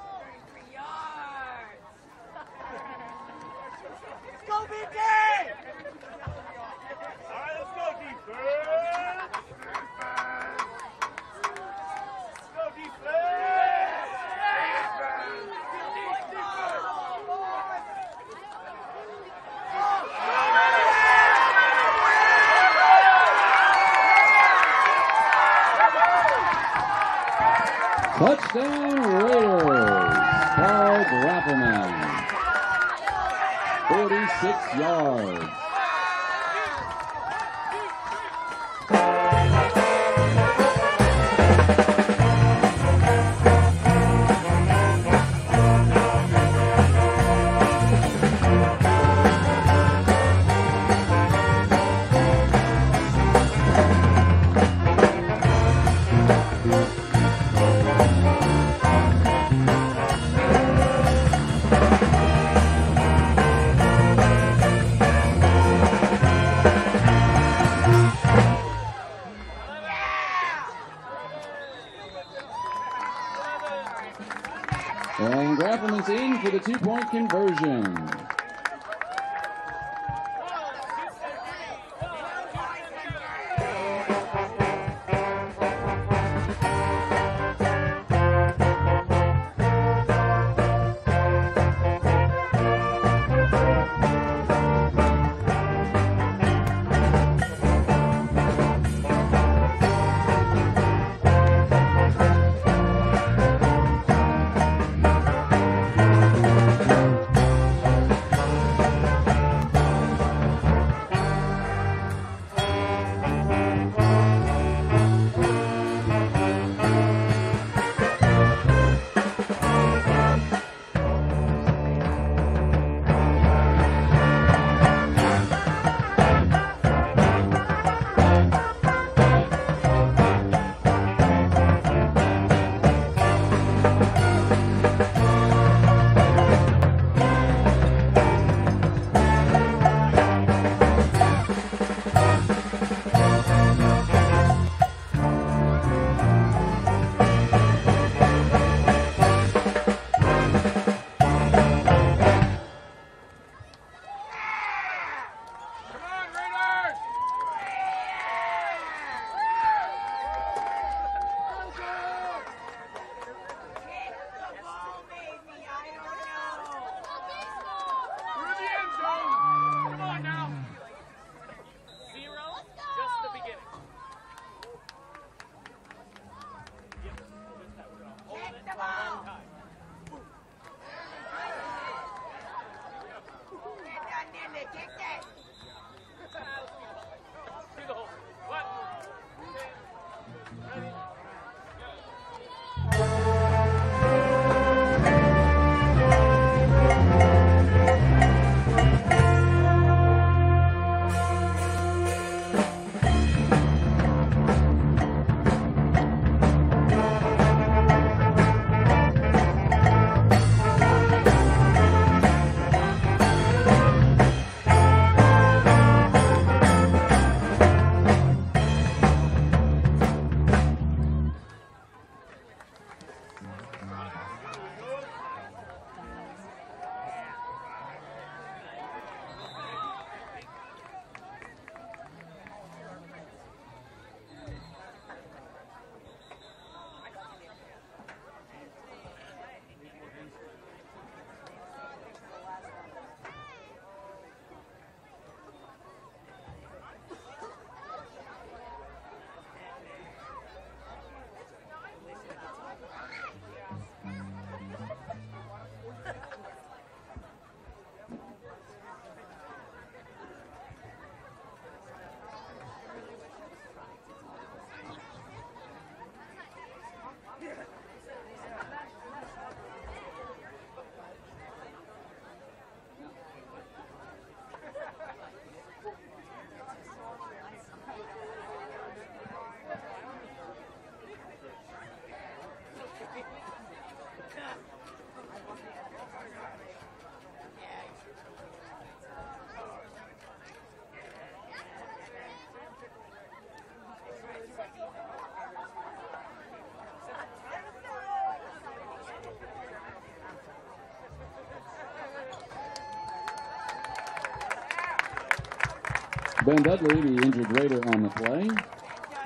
Ben Dudley, the injured Raider on the play.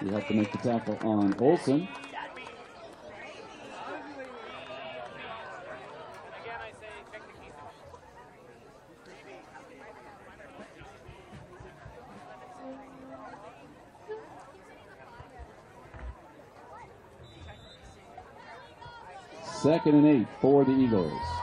He helped to make the tackle on Olson. Second and eight for the Eagles.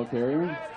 Ball carrier.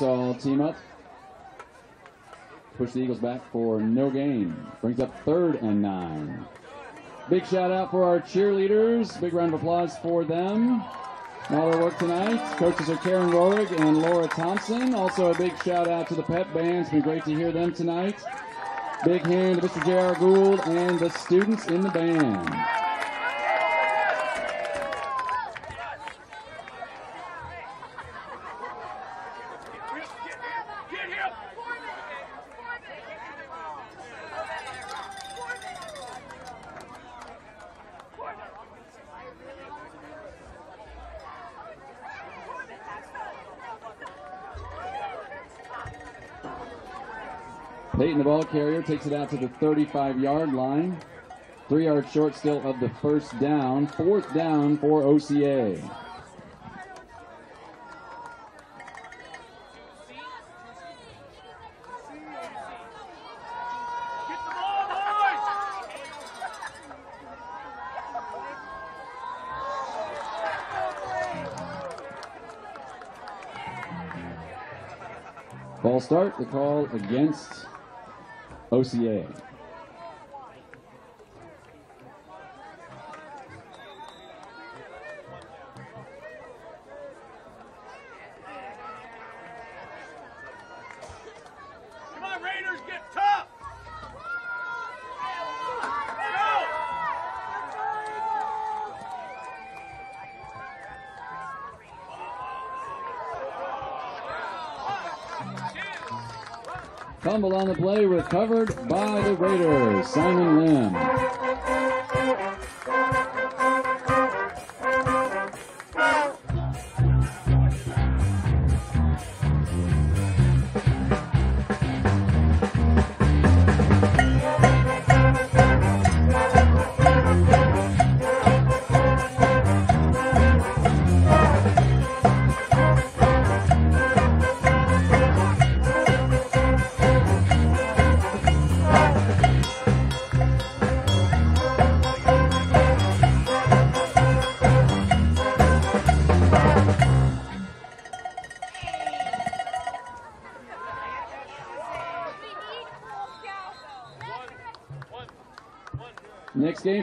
And Eversole team up. Push the Eagles back for no gain. Brings up third and nine. Big shout out for our cheerleaders. Big round of applause for them. All their work tonight. Coaches are Karen Rohrig and Laura Thompson. Also a big shout out to the pep band. It's been great to hear them tonight. Big hand to Mr. J.R. Gould and the students in the band. Carrier, takes it out to the 35 yard line. Three yards short still of the first down. Fourth down for OCA.
Ball
start, the call against OCA. Fumble on the play, recovered by the Raiders. Simon Lim.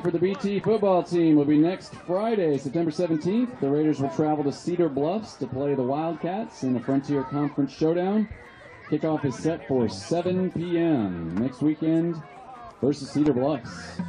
For the BT football team will be next Friday, September 17th. The Raiders will travel to Cedar Bluffs to play the Wildcats in the Frontier Conference Showdown. Kickoff is set for 7 p.m. next weekend versus Cedar Bluffs.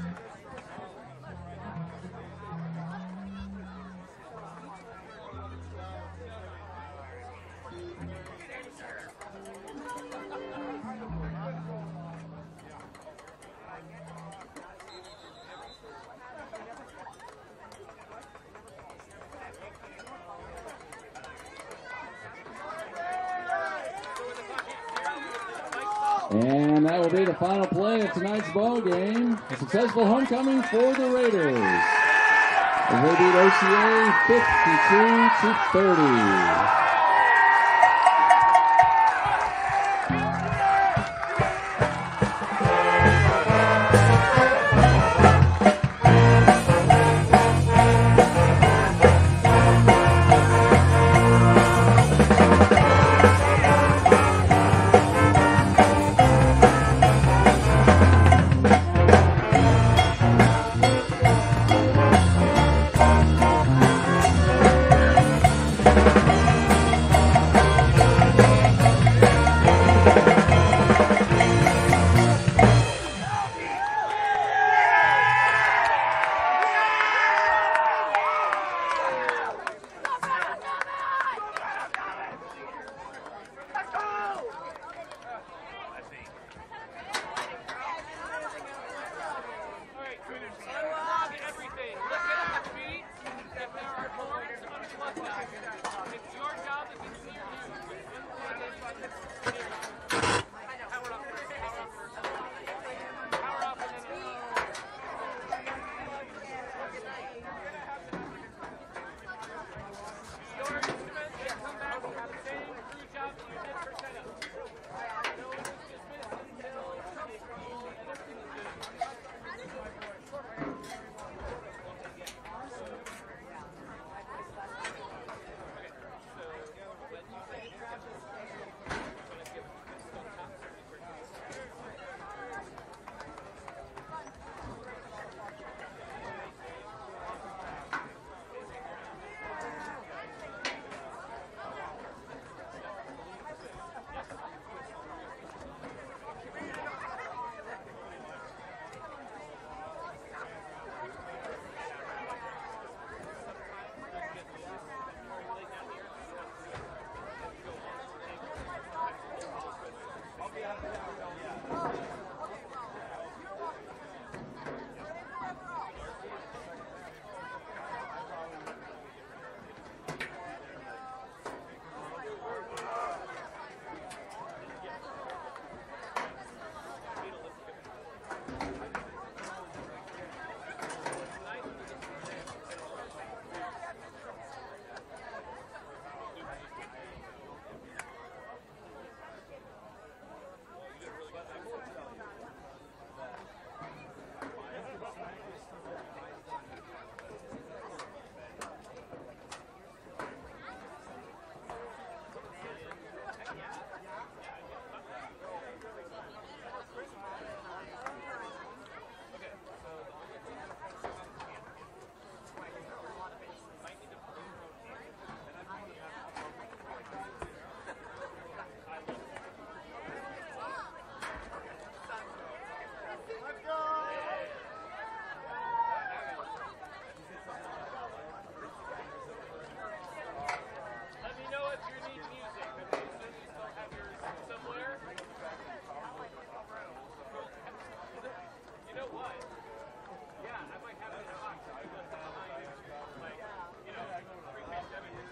And final play of tonight's ball game. A successful homecoming for the Raiders. As they beat OCA 52 to 30.